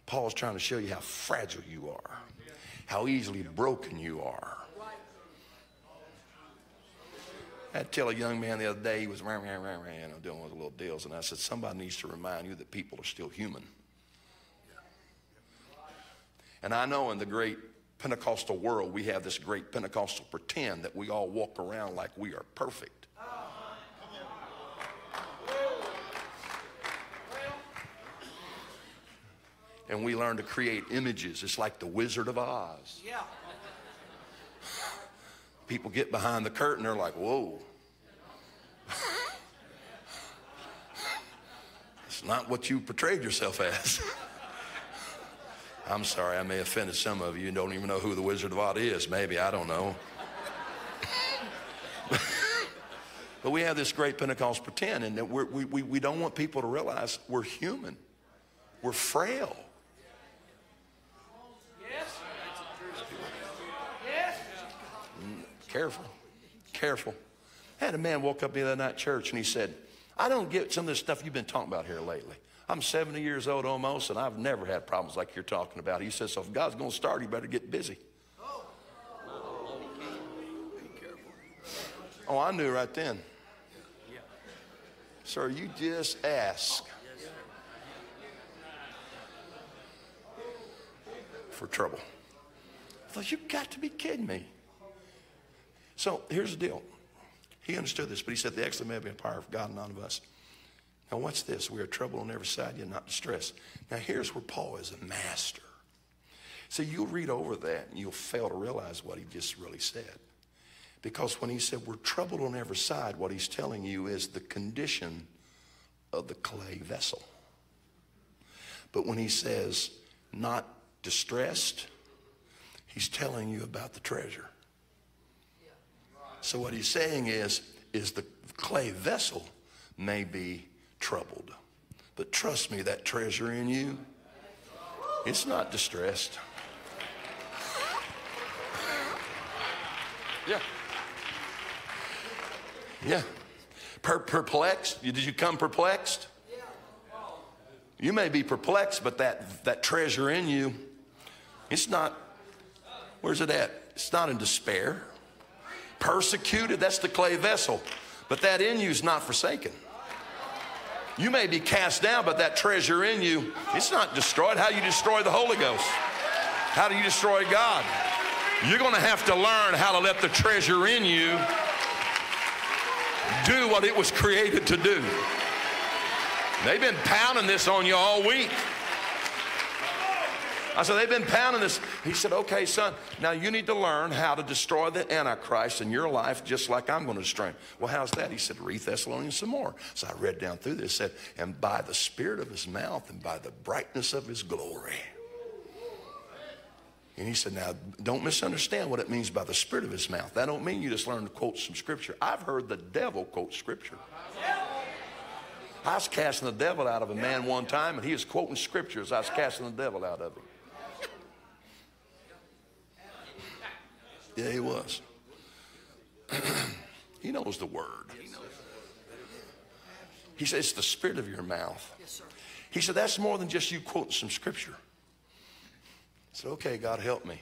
[SPEAKER 1] Paul's trying to show you how fragile you are, how easily broken you are. I tell a young man the other day, he was rah, rah, rah, rah, the little deals, and I said, somebody needs to remind you that people are still human. And I know in the great Pentecostal world, we have this great Pentecostal pretend that we all walk around like we are perfect. And we learn to create images. It's like the Wizard of Oz. Yeah. People get behind the curtain, they're like, whoa. it's not what you portrayed yourself as. I'm sorry, I may have offended some of you and don't even know who the Wizard of Oz is. Maybe, I don't know. *laughs* but we have this great Pentecost pretend, and we we, we don't want people to realize we're human, we're frail. Careful, careful. I had a man walk up the other night at church and he said, I don't get some of this stuff you've been talking about here lately. I'm 70 years old almost, and I've never had problems like you're talking about. He says, So if God's going to start, you better get busy. Oh, I knew right then. Sir, you just ask for trouble. I thought, you got to be kidding me. So here's the deal. He understood this, but he said, The excellent may be power of God, none of us. Now, what's this? We are troubled on every side, yet not distressed. Now, here's where Paul is a master. So you'll read over that and you'll fail to realize what he just really said. Because when he said we're troubled on every side, what he's telling you is the condition of the clay vessel. But when he says not distressed, he's telling you about the treasure. So what he's saying is, is the clay vessel may be troubled. But trust me, that treasure in you, it's not distressed. *laughs* Yeah. Yeah. Per- perplexed? Did you come perplexed? You may be perplexed, but that, that treasure in you, it's not, where's it at? It's not in despair. Persecuted, that's the clay vessel. But that in you is not forsaken. You may be cast down, but that treasure in you, it's not destroyed. How you destroy the Holy Ghost? How do you destroy God? You're going to have to learn how to let the treasure in you do what it was created to do. They've been pounding this on you all week. I said, they've been pounding this. He said, okay, son, now you need to learn how to destroy the Antichrist in your life just like I'm going to destroy him. Well, how's that? He said, read Thessalonians some more. So I read down through this, said, and by the spirit of his mouth and by the brightness of his glory. And he said, now don't misunderstand what it means by the spirit of his mouth. That don't mean you just learn to quote some scripture. I've heard the devil quote scripture. I was casting the devil out of a man one time, and he was quoting scriptures. I was casting the devil out of him. Yeah, he was. *clears throat* he knows the word. He said, It's the spirit of your mouth. He said, That's more than just you quoting some scripture. I said, Okay, God, help me.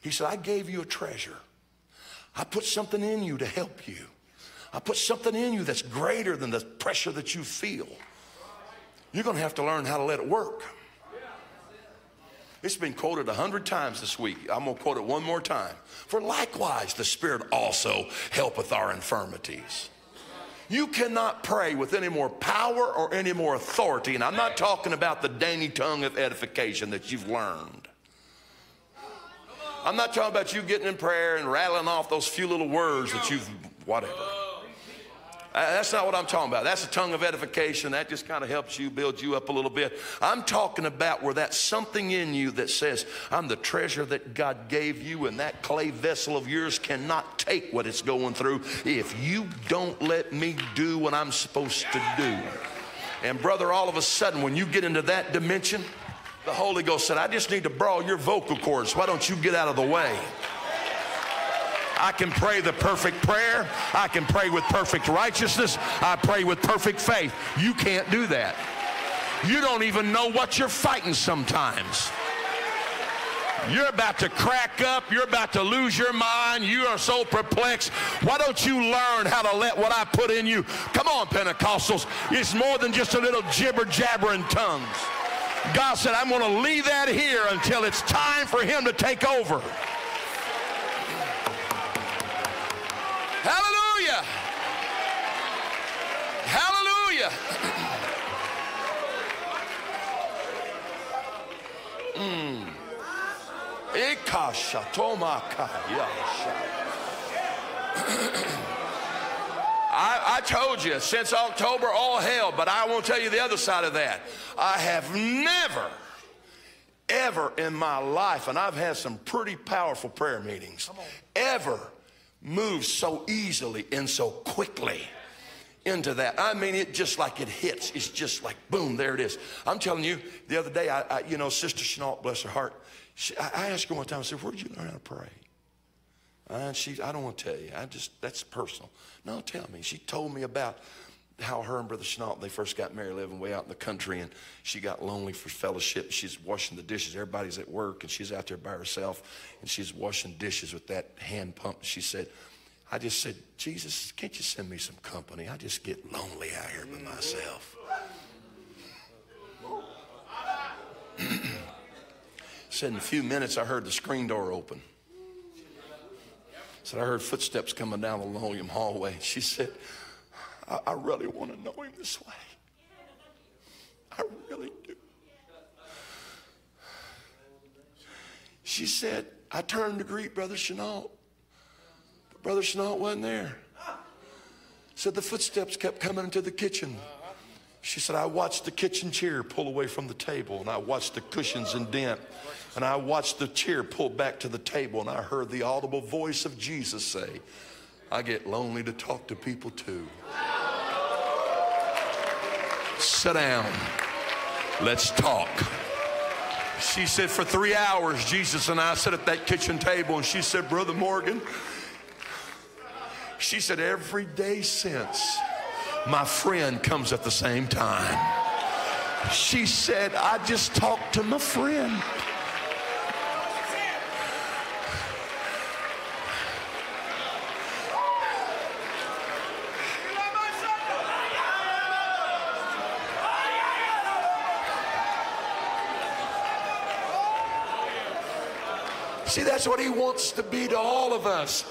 [SPEAKER 1] He said, I gave you a treasure. I put something in you to help you. I put something in you that's greater than the pressure that you feel. You're going to have to learn how to let it work. It's been quoted a hundred times this week. I'm going to quote it one more time. For likewise, the Spirit also helpeth our infirmities. You cannot pray with any more power or any more authority. And I'm not talking about the dainty tongue of edification that you've learned. I'm not talking about you getting in prayer and rattling off those few little words that you've, whatever. Uh, that's not what I'm talking about. That's a tongue of edification. That just kind of helps you, build you up a little bit. I'm talking about where that's something in you that says, I'm the treasure that God gave you, and that clay vessel of yours cannot take what it's going through if you don't let me do what I'm supposed to do. And, brother, all of a sudden, when you get into that dimension, the Holy Ghost said, I just need to brawl your vocal cords. Why don't you get out of the way? I can pray the perfect prayer. I can pray with perfect righteousness. I pray with perfect faith. You can't do that. You don't even know what you're fighting sometimes. You're about to crack up. You're about to lose your mind. You are so perplexed. Why don't you learn how to let what I put in you? Come on, Pentecostals. It's more than just a little jibber jabbering tongues. God said, I'm going to leave that here until it's time for him to take over. Hallelujah. Hallelujah. mm. I, I told you since October, all hell, but I won't tell you the other side of that. I have never, ever in my life, and I've had some pretty powerful prayer meetings, ever moves so easily and so quickly into that. I mean, it just like it hits. It's just like boom, there it is. I'm telling you, the other day, I, I you know, Sister Chenault, bless her heart, she, I, I asked her one time, I said, where did you learn how to pray? And she, I don't want to tell you. I just, that's personal. No, tell me. She told me about how her and Brother Chenault, they first got married living way out in the country, and she got lonely for fellowship. She's washing the dishes. Everybody's at work, and she's out there by herself, and she's washing dishes with that hand pump. She said, I just said, Jesus, can't you send me some company? I just get lonely out here by myself. *clears throat* said in a few minutes, I heard the screen door open. Said I heard footsteps coming down the linoleum hallway. She said, I, I really want to know him this way. I really do. She said, I turned to greet Brother Chenault. But Brother Chenault wasn't there. Said the footsteps kept coming into the kitchen. She said, I watched the kitchen chair pull away from the table, and I watched the cushions indent, and I watched the chair pull back to the table, and I heard the audible voice of Jesus say, I get lonely to talk to people too. Sit down. Let's talk. She said, For three hours, Jesus and I sat at that kitchen table, and she said, Brother Morgan, she said, every day since, my friend comes at the same time. She said, I just talked to my friend. See, that's what he wants to be to all of us.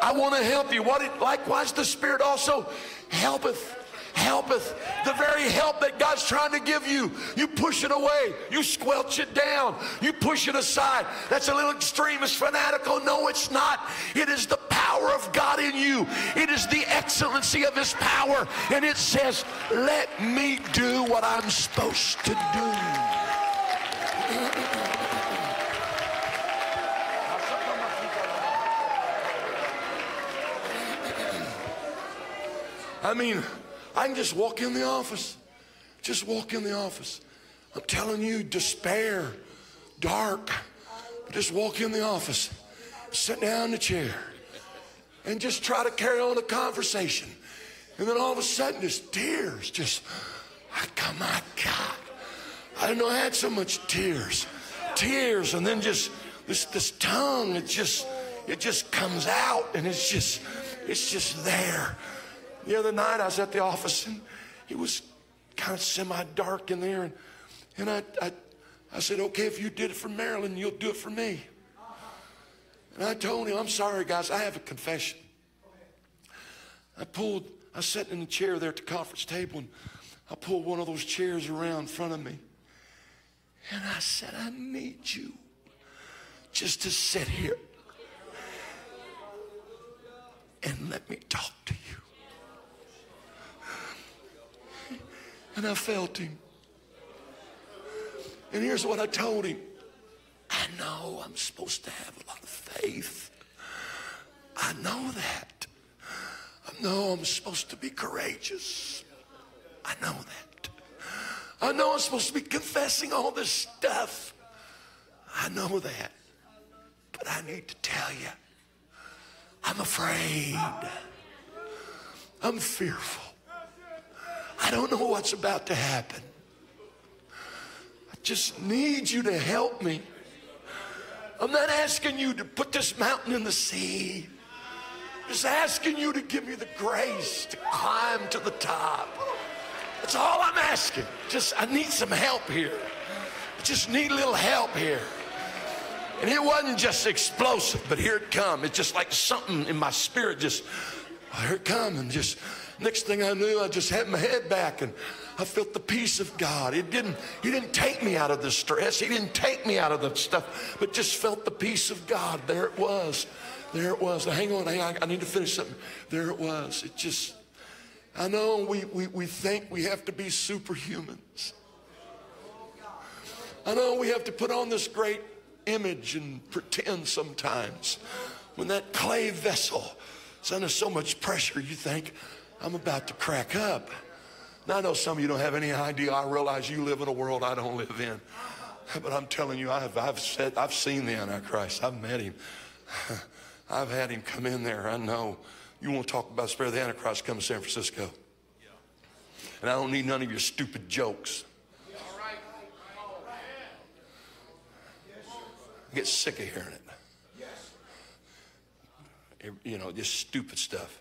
[SPEAKER 1] I want to help you. What it, likewise, the Spirit also helpeth helpeth. The very help that God's trying to give you, you push it away. You squelch it down. You push it aside. That's a little extremist, fanatical. No, it's not. It is the power of God in you. It is the excellency of His power. And it says, let me do what I'm supposed to do. I mean, I can just walk in the office. Just walk in the office. I'm telling you, despair, dark. Just walk in the office, sit down in the chair, and just try to carry on a conversation. And then all of a sudden, just tears. Just, I oh my God. I didn't know I had so much tears. Tears, and then just this this tongue, it just it just comes out and it's just it's just there. The other night I was at the office and it was kind of semi-dark in there. And, and I, I, I said, okay, if you did it for Marilyn, you'll do it for me. And I told him, I'm sorry, guys, I have a confession. I pulled, I sat in the chair there at the conference table and I pulled one of those chairs around in front of me. And I said, I need you just to sit here and let me talk to you. And I felt him. And here's what I told him I know I'm supposed to have a lot of faith. I know that. I know I'm supposed to be courageous. I know that. I know I'm supposed to be confessing all this stuff. I know that. But I need to tell you, I'm afraid. I'm fearful. I don't know what's about to happen. I just need you to help me. I'm not asking you to put this mountain in the sea. I'm Just asking you to give me the grace to climb to the top. That's all I'm asking. Just I need some help here. I just need a little help here. And it wasn't just explosive, but here it come. It's just like something in my spirit just, here it come and just Next thing I knew, I just had my head back and I felt the peace of God. It didn't, he didn't take me out of the stress. He didn't take me out of the stuff, but just felt the peace of God. There it was. There it was. Now, hang on, hang on. I need to finish something. There it was. It just, I know we, we, we think we have to be superhumans. I know we have to put on this great image and pretend sometimes. When that clay vessel is under so much pressure, you think, I'm about to crack up. Now, I know some of you don't have any idea. I realize you live in a world I don't live in. But I'm telling you, I've, I've, said, I've seen the Antichrist. I've met him. *laughs* I've had him come in there. I know. You want to talk about the spirit of the Antichrist come to San Francisco. And I don't need none of your stupid jokes. I get sick of hearing it. You know, just stupid stuff.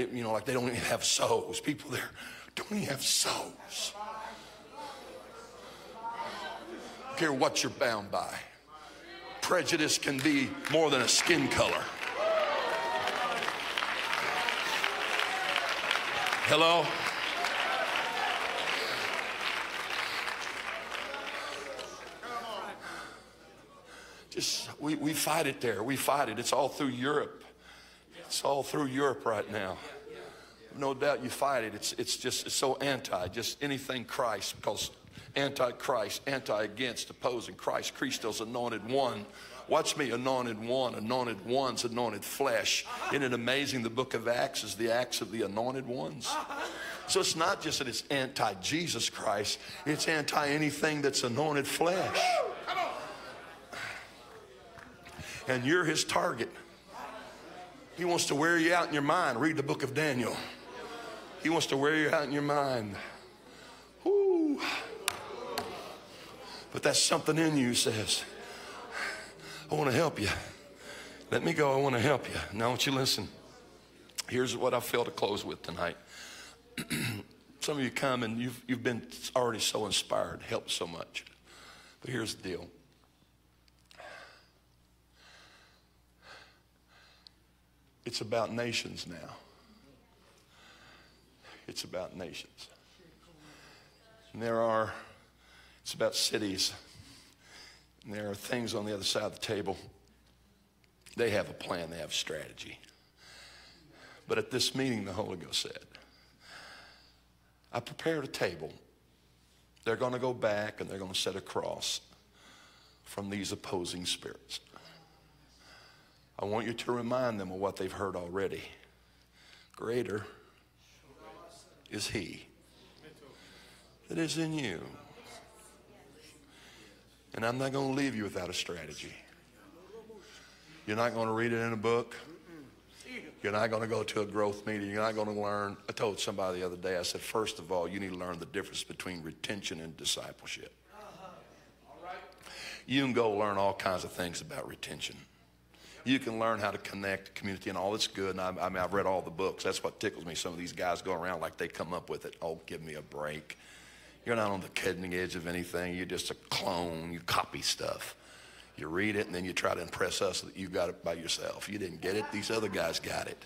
[SPEAKER 1] You know, like they don't even have souls. People there don't even have souls. Don't care what you're bound by. Prejudice can be more than a skin color. Hello? Just, we, we fight it there. We fight it. It's all through Europe. It's all through Europe right now. No doubt you fight it. It's, it's just it's so anti, just anything Christ, because anti-Christ, anti-against, opposing Christ. Christos anointed one. Watch me, anointed one, anointed ones, anointed flesh. Isn't it amazing? The book of Acts is the acts of the anointed ones. So it's not just that it's anti-Jesus Christ, it's anti anything that's anointed flesh. And you're his target. He wants to wear you out in your mind. Read the book of Daniel. He wants to wear you out in your mind. But that's something in you says, I want to help you. Let me go. I want to help you. Now, I want you to listen. Here's what I feel to close with tonight. *clears throat* Some of you come and you've, you've been already so inspired, helped so much. But here's the deal it's about nations now. It's about nations. And there are, it's about cities. And there are things on the other side of the table. They have a plan, they have strategy. But at this meeting, the Holy Ghost said, I prepared a table. They're going to go back and they're going to set a cross from these opposing spirits. I want you to remind them of what they've heard already. Greater is He that is in you. And I'm not going to leave you without a strategy. You're not going to read it in a book. You're not going to go to a growth meeting. You're not going to learn. I told somebody the other day, I said, first of all, you need to learn the difference between retention and discipleship. Uh-huh. You can go learn all kinds of things about retention. You can learn how to connect community and all that's good. And I, I mean, I've read all the books. That's what tickles me. Some of these guys go around like they come up with it. Oh, give me a break. You're not on the cutting edge of anything. You're just a clone. You copy stuff. You read it and then you try to impress us that you got it by yourself. You didn't get it. These other guys got it.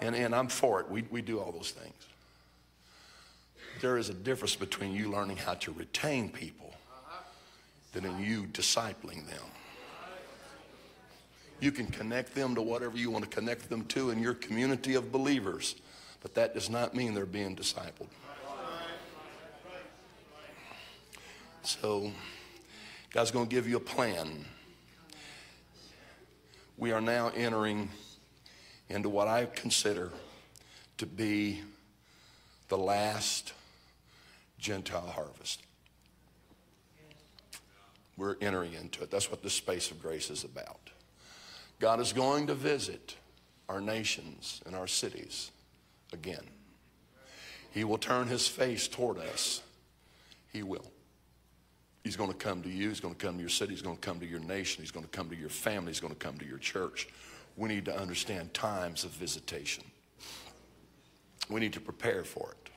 [SPEAKER 1] And, and I'm for it. We, we do all those things. There is a difference between you learning how to retain people than in you discipling them. You can connect them to whatever you want to connect them to in your community of believers, but that does not mean they're being discipled. So, God's going to give you a plan. We are now entering into what I consider to be the last Gentile harvest. We're entering into it. That's what the space of grace is about. God is going to visit our nations and our cities again. He will turn his face toward us. He will. He's going to come to you. He's going to come to your city. He's going to come to your nation. He's going to come to your family. He's going to come to your church. We need to understand times of visitation. We need to prepare for it.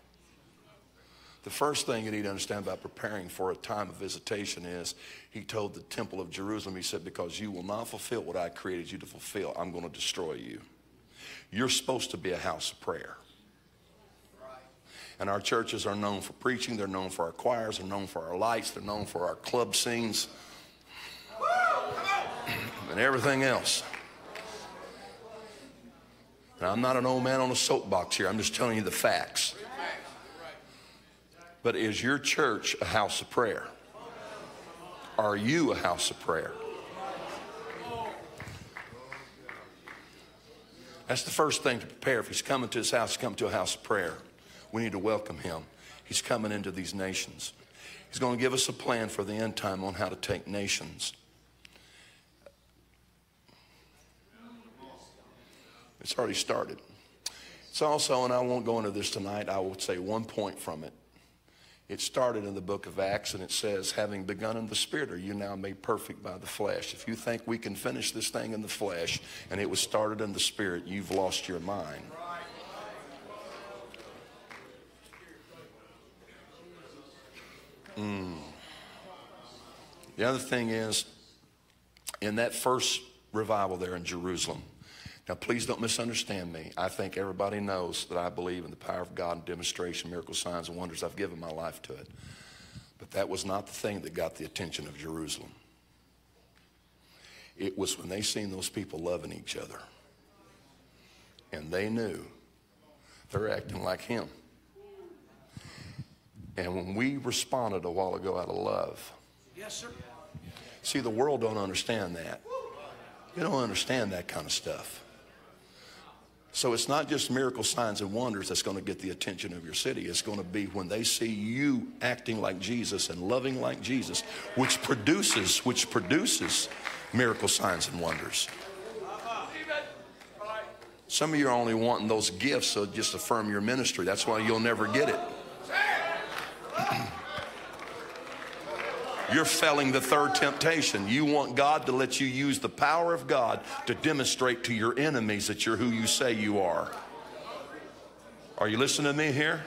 [SPEAKER 1] The first thing you need to understand about preparing for a time of visitation is he told the temple of Jerusalem, he said, because you will not fulfill what I created you to fulfill, I'm going to destroy you. You're supposed to be a house of prayer. And our churches are known for preaching, they're known for our choirs, they're known for our lights, they're known for our club scenes, and everything else. And I'm not an old man on a soapbox here, I'm just telling you the facts. But is your church a house of prayer? Are you a house of prayer? That's the first thing to prepare. If he's coming to his house, come to a house of prayer. We need to welcome him. He's coming into these nations. He's going to give us a plan for the end time on how to take nations. It's already started. It's also, and I won't go into this tonight, I will say one point from it. It started in the book of Acts and it says, having begun in the spirit, are you now made perfect by the flesh? If you think we can finish this thing in the flesh and it was started in the spirit, you've lost your mind. Mm. The other thing is, in that first revival there in Jerusalem, now please don't misunderstand me. I think everybody knows that I believe in the power of God and demonstration, miracle signs, and wonders. I've given my life to it. But that was not the thing that got the attention of Jerusalem. It was when they seen those people loving each other. And they knew they're acting like him. And when we responded a while ago out of love,
[SPEAKER 2] Yes, sir.
[SPEAKER 1] see, the world don't understand that. They don't understand that kind of stuff. So it's not just miracle signs and wonders that's going to get the attention of your city. It's going to be when they see you acting like Jesus and loving like Jesus, which produces, which produces miracle signs and wonders. Some of you are only wanting those gifts so just affirm your ministry. That's why you'll never get it. *clears throat* You're failing the third temptation. You want God to let you use the power of God to demonstrate to your enemies that you're who you say you are. Are you listening to me here?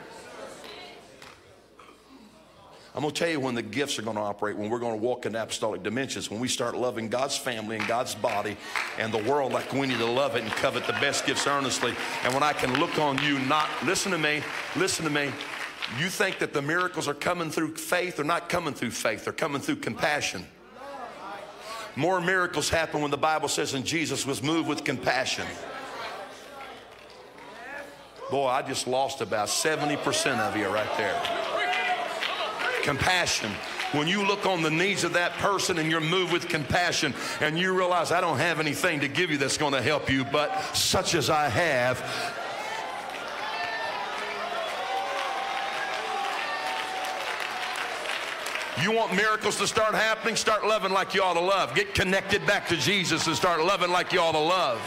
[SPEAKER 1] I'm going to tell you when the gifts are going to operate, when we're going to walk in apostolic dimensions, when we start loving God's family and God's body and the world like we need to love it and covet the best gifts earnestly. And when I can look on you, not, listen to me, listen to me. You think that the miracles are coming through faith? They're not coming through faith, they're coming through compassion. More miracles happen when the Bible says, and Jesus was moved with compassion. Boy, I just lost about 70% of you right there. Compassion. When you look on the needs of that person and you're moved with compassion and you realize I don't have anything to give you that's going to help you, but such as I have, You want miracles to start happening? Start loving like you ought to love. Get connected back to Jesus and start loving like you ought to love.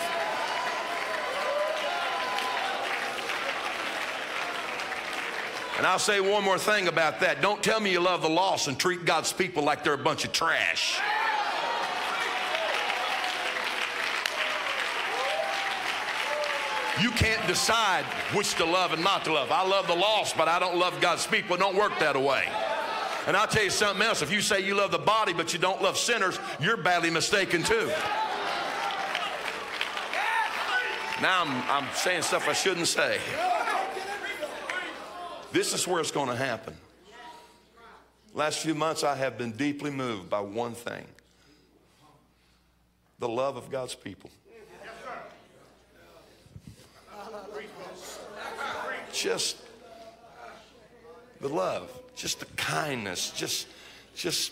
[SPEAKER 1] And I'll say one more thing about that. Don't tell me you love the lost and treat God's people like they're a bunch of trash. You can't decide which to love and not to love. I love the lost, but I don't love God's people. Don't work that way. And I'll tell you something else. If you say you love the body, but you don't love sinners, you're badly mistaken too. Now I'm, I'm saying stuff I shouldn't say. This is where it's going to happen. Last few months, I have been deeply moved by one thing the love of God's people. Just the love, just the kindness, just, just,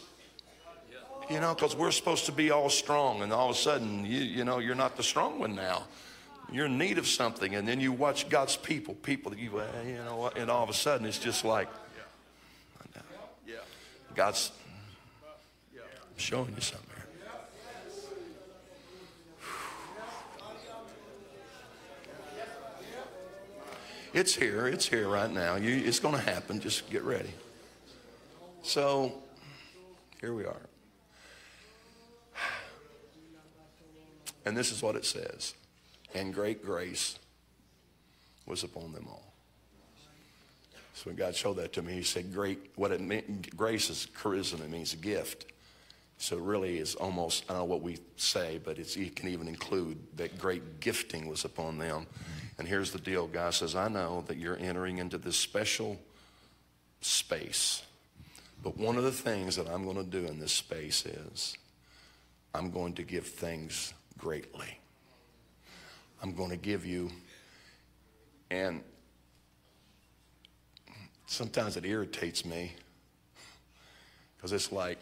[SPEAKER 1] you know, because we're supposed to be all strong, and all of a sudden, you, you know, you're not the strong one now. You're in need of something, and then you watch God's people, people that you, you know, and all of a sudden, it's just like, God's showing you something. here. It's here. It's here right now. You, it's going to happen. Just get ready. So, here we are. And this is what it says. And great grace was upon them all. So when God showed that to me, he said, great, what it meant, grace is charisma, it means a gift. So it really is almost, I don't know what we say, but it's, it can even include that great gifting was upon them. And here's the deal God says, I know that you're entering into this special space. But one of the things that I'm going to do in this space is I'm going to give things greatly. I'm going to give you, and sometimes it irritates me because it's like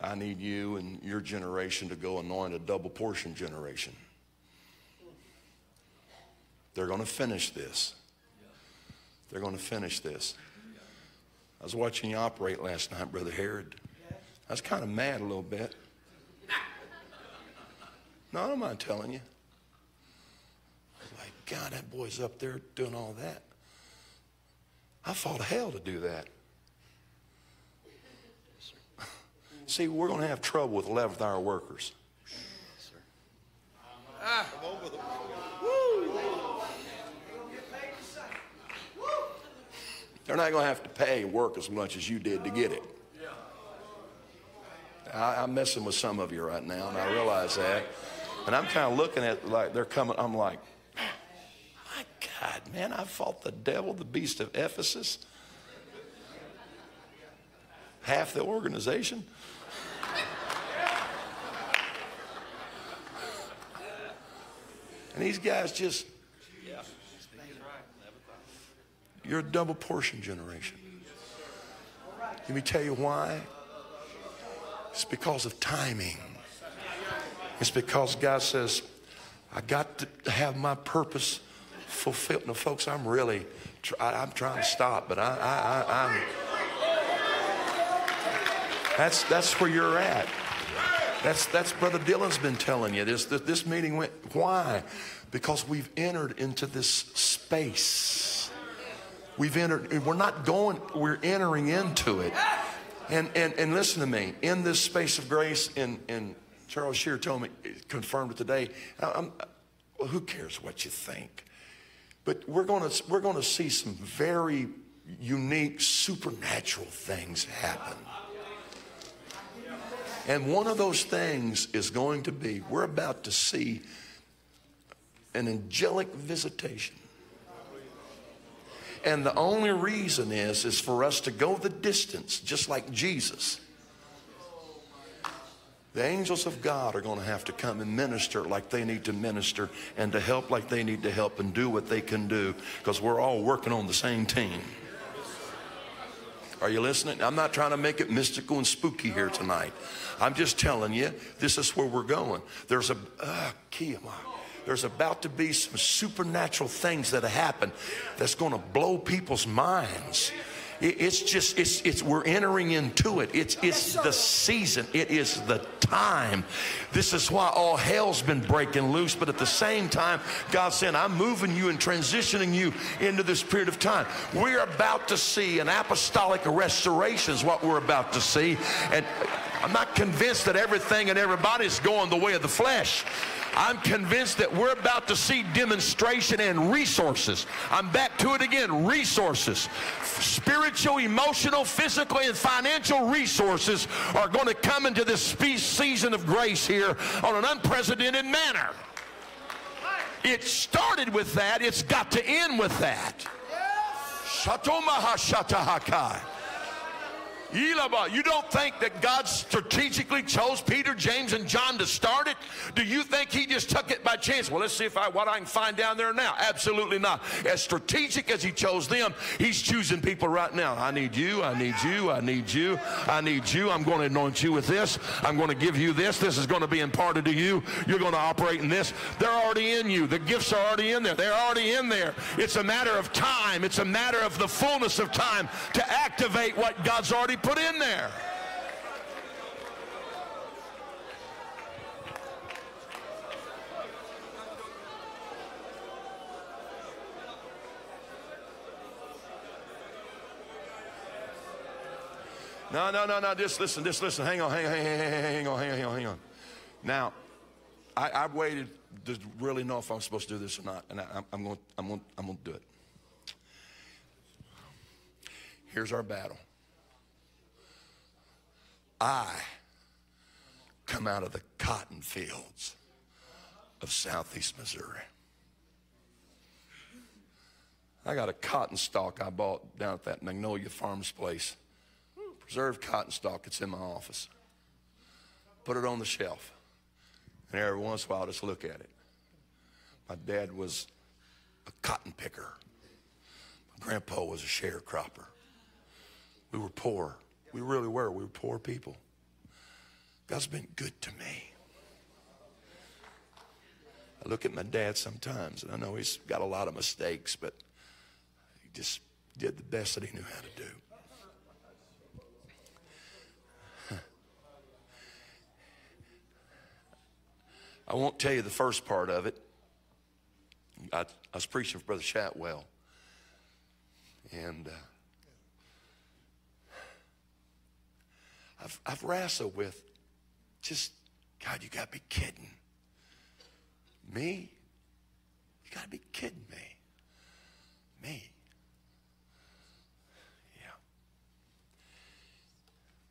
[SPEAKER 1] I need you and your generation to go anoint a double portion generation. They're going to finish this. They're going to finish this. I was watching you operate last night, Brother Herod. I was kind of mad a little bit. No, I don't mind telling you. Like, God, that boy's up there doing all that. I fought hell to do that. See, we're going to have trouble with 11th hour workers. They're not going to have to pay and work as much as you did to get it. I, am messing with some of you right now, and I realize that. And I'm kind of looking at like they're coming. I'm like, my God, man, I fought the devil, the beast of Ephesus, half the organization. And these guys just, you're a double portion generation. Let me tell you why. It's because of timing. It's because God says, I got to have my purpose fulfilled. Now, folks, I'm really, I'm trying to stop, but I, I, I, I'm, that's, that's where you're at. That's, that's Brother Dylan's been telling you. This, this meeting went, why? Because we've entered into this space. We've entered, we're not going, we're entering into it. And, and, and listen to me, in this space of grace, and, and Charles Shear told me, confirmed it today, I'm, well, who cares what you think? But we're going to, we're going to see some very unique supernatural things happen. And one of those things is going to be we're about to see an angelic visitation. And the only reason is is for us to go the distance just like Jesus. The angels of God are going to have to come and minister like they need to minister and to help like they need to help and do what they can do because we're all working on the same team. Are you listening? I'm not trying to make it mystical and spooky here tonight. I'm just telling you, this is where we're going. There's a, uh, there's about to be some supernatural things that happen that's going to blow people's minds. It's just, it's, it's, we're entering into it. It's, it's the season. It is the time. This is why all hell's been breaking loose. But at the same time, God's saying, I'm moving you and transitioning you into this period of time. We're about to see an apostolic restoration is what we're about to see. And I'm not convinced that everything and everybody is going the way of the flesh. I'm convinced that we're about to see demonstration and resources. I'm back to it again resources. Spiritual, emotional, physical, and financial resources are going to come into this season of grace here on an unprecedented manner. It started with that, it's got to end with that. Shatomaha Shatahakai. You don't think that God strategically chose Peter, James, and John to start it? Do you think he just took it by chance? Well, let's see if I what I can find down there now. Absolutely not. As strategic as he chose them, he's choosing people right now. I need you, I need you, I need you, I need you. I'm going to anoint you with this. I'm going to give you this. This is going to be imparted to you. You're going to operate in this. They're already in you. The gifts are already in there. They're already in there. It's a matter of time. It's a matter of the fullness of time to activate what God's already put in there. No, no, no, no. Just listen, just listen. Hang on, hang on, hang on, hang on, hang on, hang on. Now, I, I waited to really know if I'm supposed to do this or not, and I, I'm going, I'm going, I'm going to do it. Here's our battle. I come out of the cotton fields of southeast Missouri. I got a cotton stalk I bought down at that Magnolia Farms place. Preserved cotton stalk. It's in my office. Put it on the shelf. And every once in a while, I just look at it. My dad was a cotton picker. My grandpa was a sharecropper. We were poor. We really were. We were poor people. God's been good to me. I look at my dad sometimes, and I know he's got a lot of mistakes, but he just did the best that he knew how to do. I won't tell you the first part of it. I, I was preaching for Brother Shatwell. And uh, I've, I've wrestled with just, God, you got to be kidding. Me? You got to be kidding me. Me. Yeah.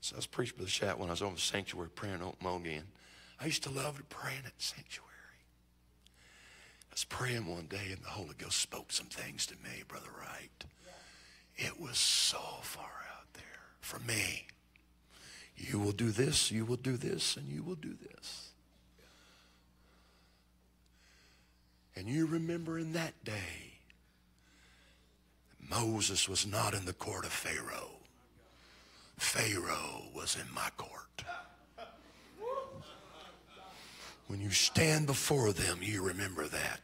[SPEAKER 1] So I was preaching for the chat when I was over the sanctuary praying on again. I used to love to pray in that sanctuary. I was praying one day and the Holy Ghost spoke some things to me, Brother Wright. It was so far out there for me. You will do this, you will do this, and you will do this. And you remember in that day, Moses was not in the court of Pharaoh. Pharaoh was in my court. When you stand before them, you remember that.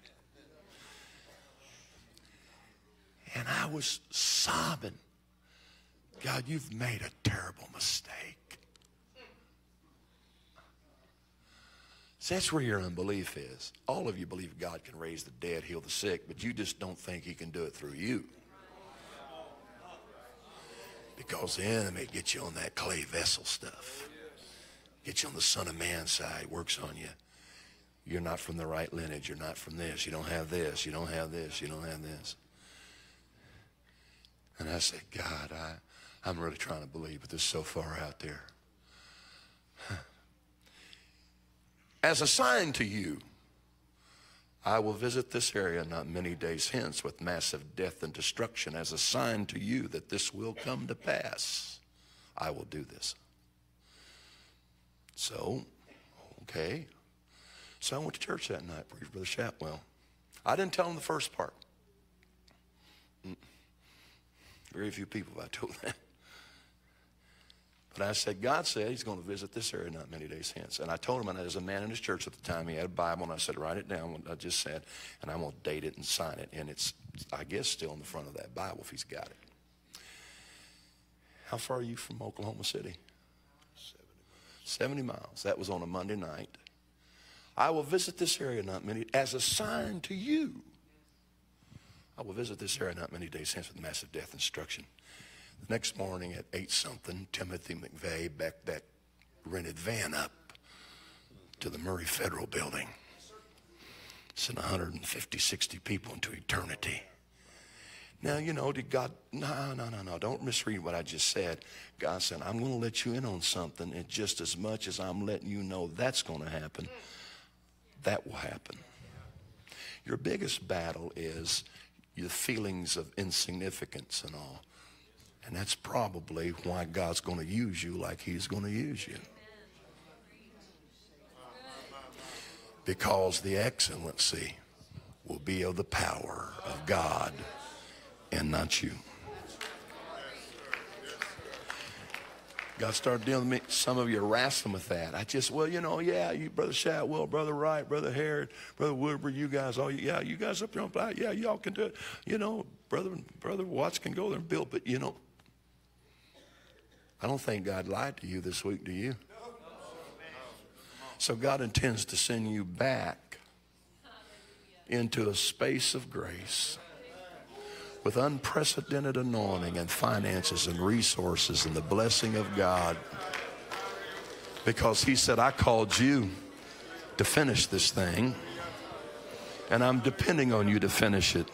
[SPEAKER 1] And I was sobbing. God, you've made a terrible mistake. See, that's where your unbelief is. All of you believe God can raise the dead, heal the sick, but you just don't think he can do it through you. Because the enemy gets you on that clay vessel stuff. Gets you on the son of man side, works on you. You're not from the right lineage. You're not from this. You don't have this. You don't have this. You don't have this. And I said, God, I, I'm really trying to believe, but this is so far out there. As a sign to you, I will visit this area not many days hence with massive death and destruction as a sign to you that this will come to pass. I will do this. So, okay. So I went to church that night, Brother Shatwell. I didn't tell him the first part. Mm. Very few people I told that. But I said, God said he's going to visit this area not many days hence. And I told him, and there's a man in his church at the time, he had a Bible, and I said, write it down, what I just said, and I'm going to date it and sign it. And it's, I guess, still in the front of that Bible if he's got it. How far are you from Oklahoma City? 70 miles. That was on a Monday night. I will visit this area not many, as a sign to you. I will visit this area not many days hence with massive death and destruction. The next morning at 8 something, Timothy McVeigh backed that rented van up to the Murrah Federal Building. Sent 150, 60 people into eternity. Now, you know, did God, no, no, no, no, don't misread what I just said. God said, I'm going to let you in on something, and just as much as I'm letting you know that's going to happen, that will happen. Your biggest battle is your feelings of insignificance and all. And that's probably why God's going to use you like He's going to use you. Because the excellency will be of the power of God and not you. God started dealing with me. Some of you are wrestling with that. I just, well, you know, yeah, you, Brother Shatwell, Brother Wright, Brother Harrod, Brother Woodward, you guys, all, yeah, you guys up there on black, yeah, y'all can do it. You know, Brother, Brother Watts can go there and build, but you know, I don't think God lied to you this week, do you? So God intends to send you back into a space of grace with unprecedented anointing and finances and resources and the blessing of God. Because He said, I called you to finish this thing, and I'm depending on you to finish it.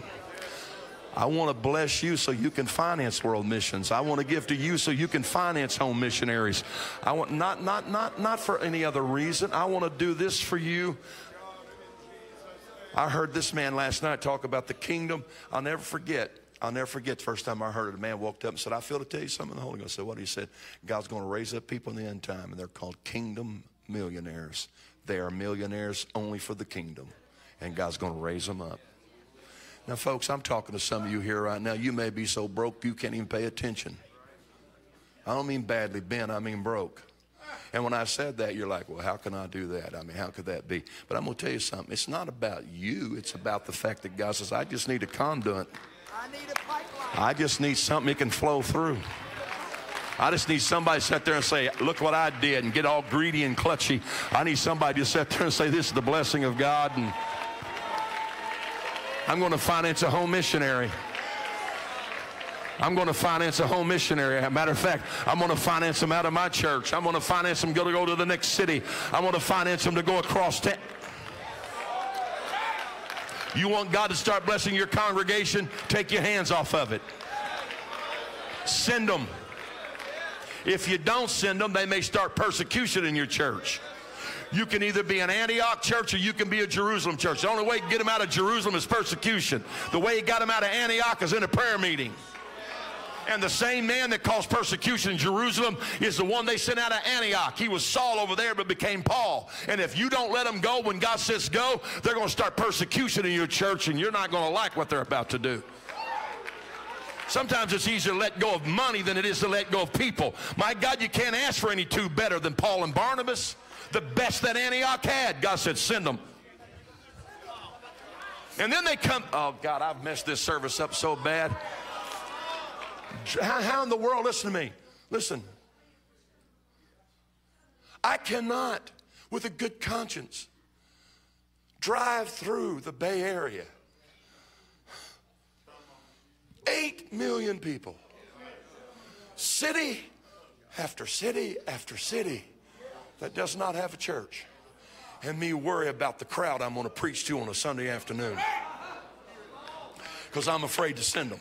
[SPEAKER 1] I want to bless you so you can finance world missions. I want to give to you so you can finance home missionaries. I want not not not not for any other reason. I want to do this for you. I heard this man last night talk about the kingdom. I'll never forget. I'll never forget the first time I heard it. A man walked up and said, I feel to tell you something. The Holy Ghost said, What? He said, God's going to raise up people in the end time, and they're called kingdom millionaires. They are millionaires only for the kingdom, and God's going to raise them up. Now, folks, I'm talking to some of you here right now. You may be so broke you can't even pay attention. I don't mean badly bent, I mean broke. And when I said that, you're like, well, how can I do that? I mean, how could that be? But I'm going to tell you something. It's not about you, it's about the fact that God says, I just need a conduit. I need a pipeline. I just need something that can flow through. I just need somebody to sit there and say, look what I did and get all greedy and clutchy. I need somebody to sit there and say, this is the blessing of God. And I'm going to finance a home missionary. I'm going to finance a home missionary. As a matter of fact, I'm going to finance them out of my church. I'm going to finance them to go to the next city. I'm going to finance them to go across town. You want God to start blessing your congregation? Take your hands off of it. Send them. If you don't send them, they may start persecution in your church. You can either be an Antioch church or you can be a Jerusalem church. The only way to get them out of Jerusalem is persecution. The way he got them out of Antioch is in a prayer meeting. And the same man that caused persecution in Jerusalem is the one they sent out of Antioch. He was Saul over there, but became Paul. And if you don't let them go when God says go, they're going to start persecution in your church, and you're not going to like what they're about to do. Sometimes it's easier to let go of money than it is to let go of people. My God, you can't ask for any two better than Paul and Barnabas. The best that Antioch had. God said, send them. And then they come, oh God, I've messed this service up so bad. How, how in the world, listen to me, listen. I cannot, with a good conscience, drive through the Bay Area. Eight million people. City after city after city that does not have a church. And me worry about the crowd I'm going to preach to on a Sunday afternoon. Because I'm afraid to send them.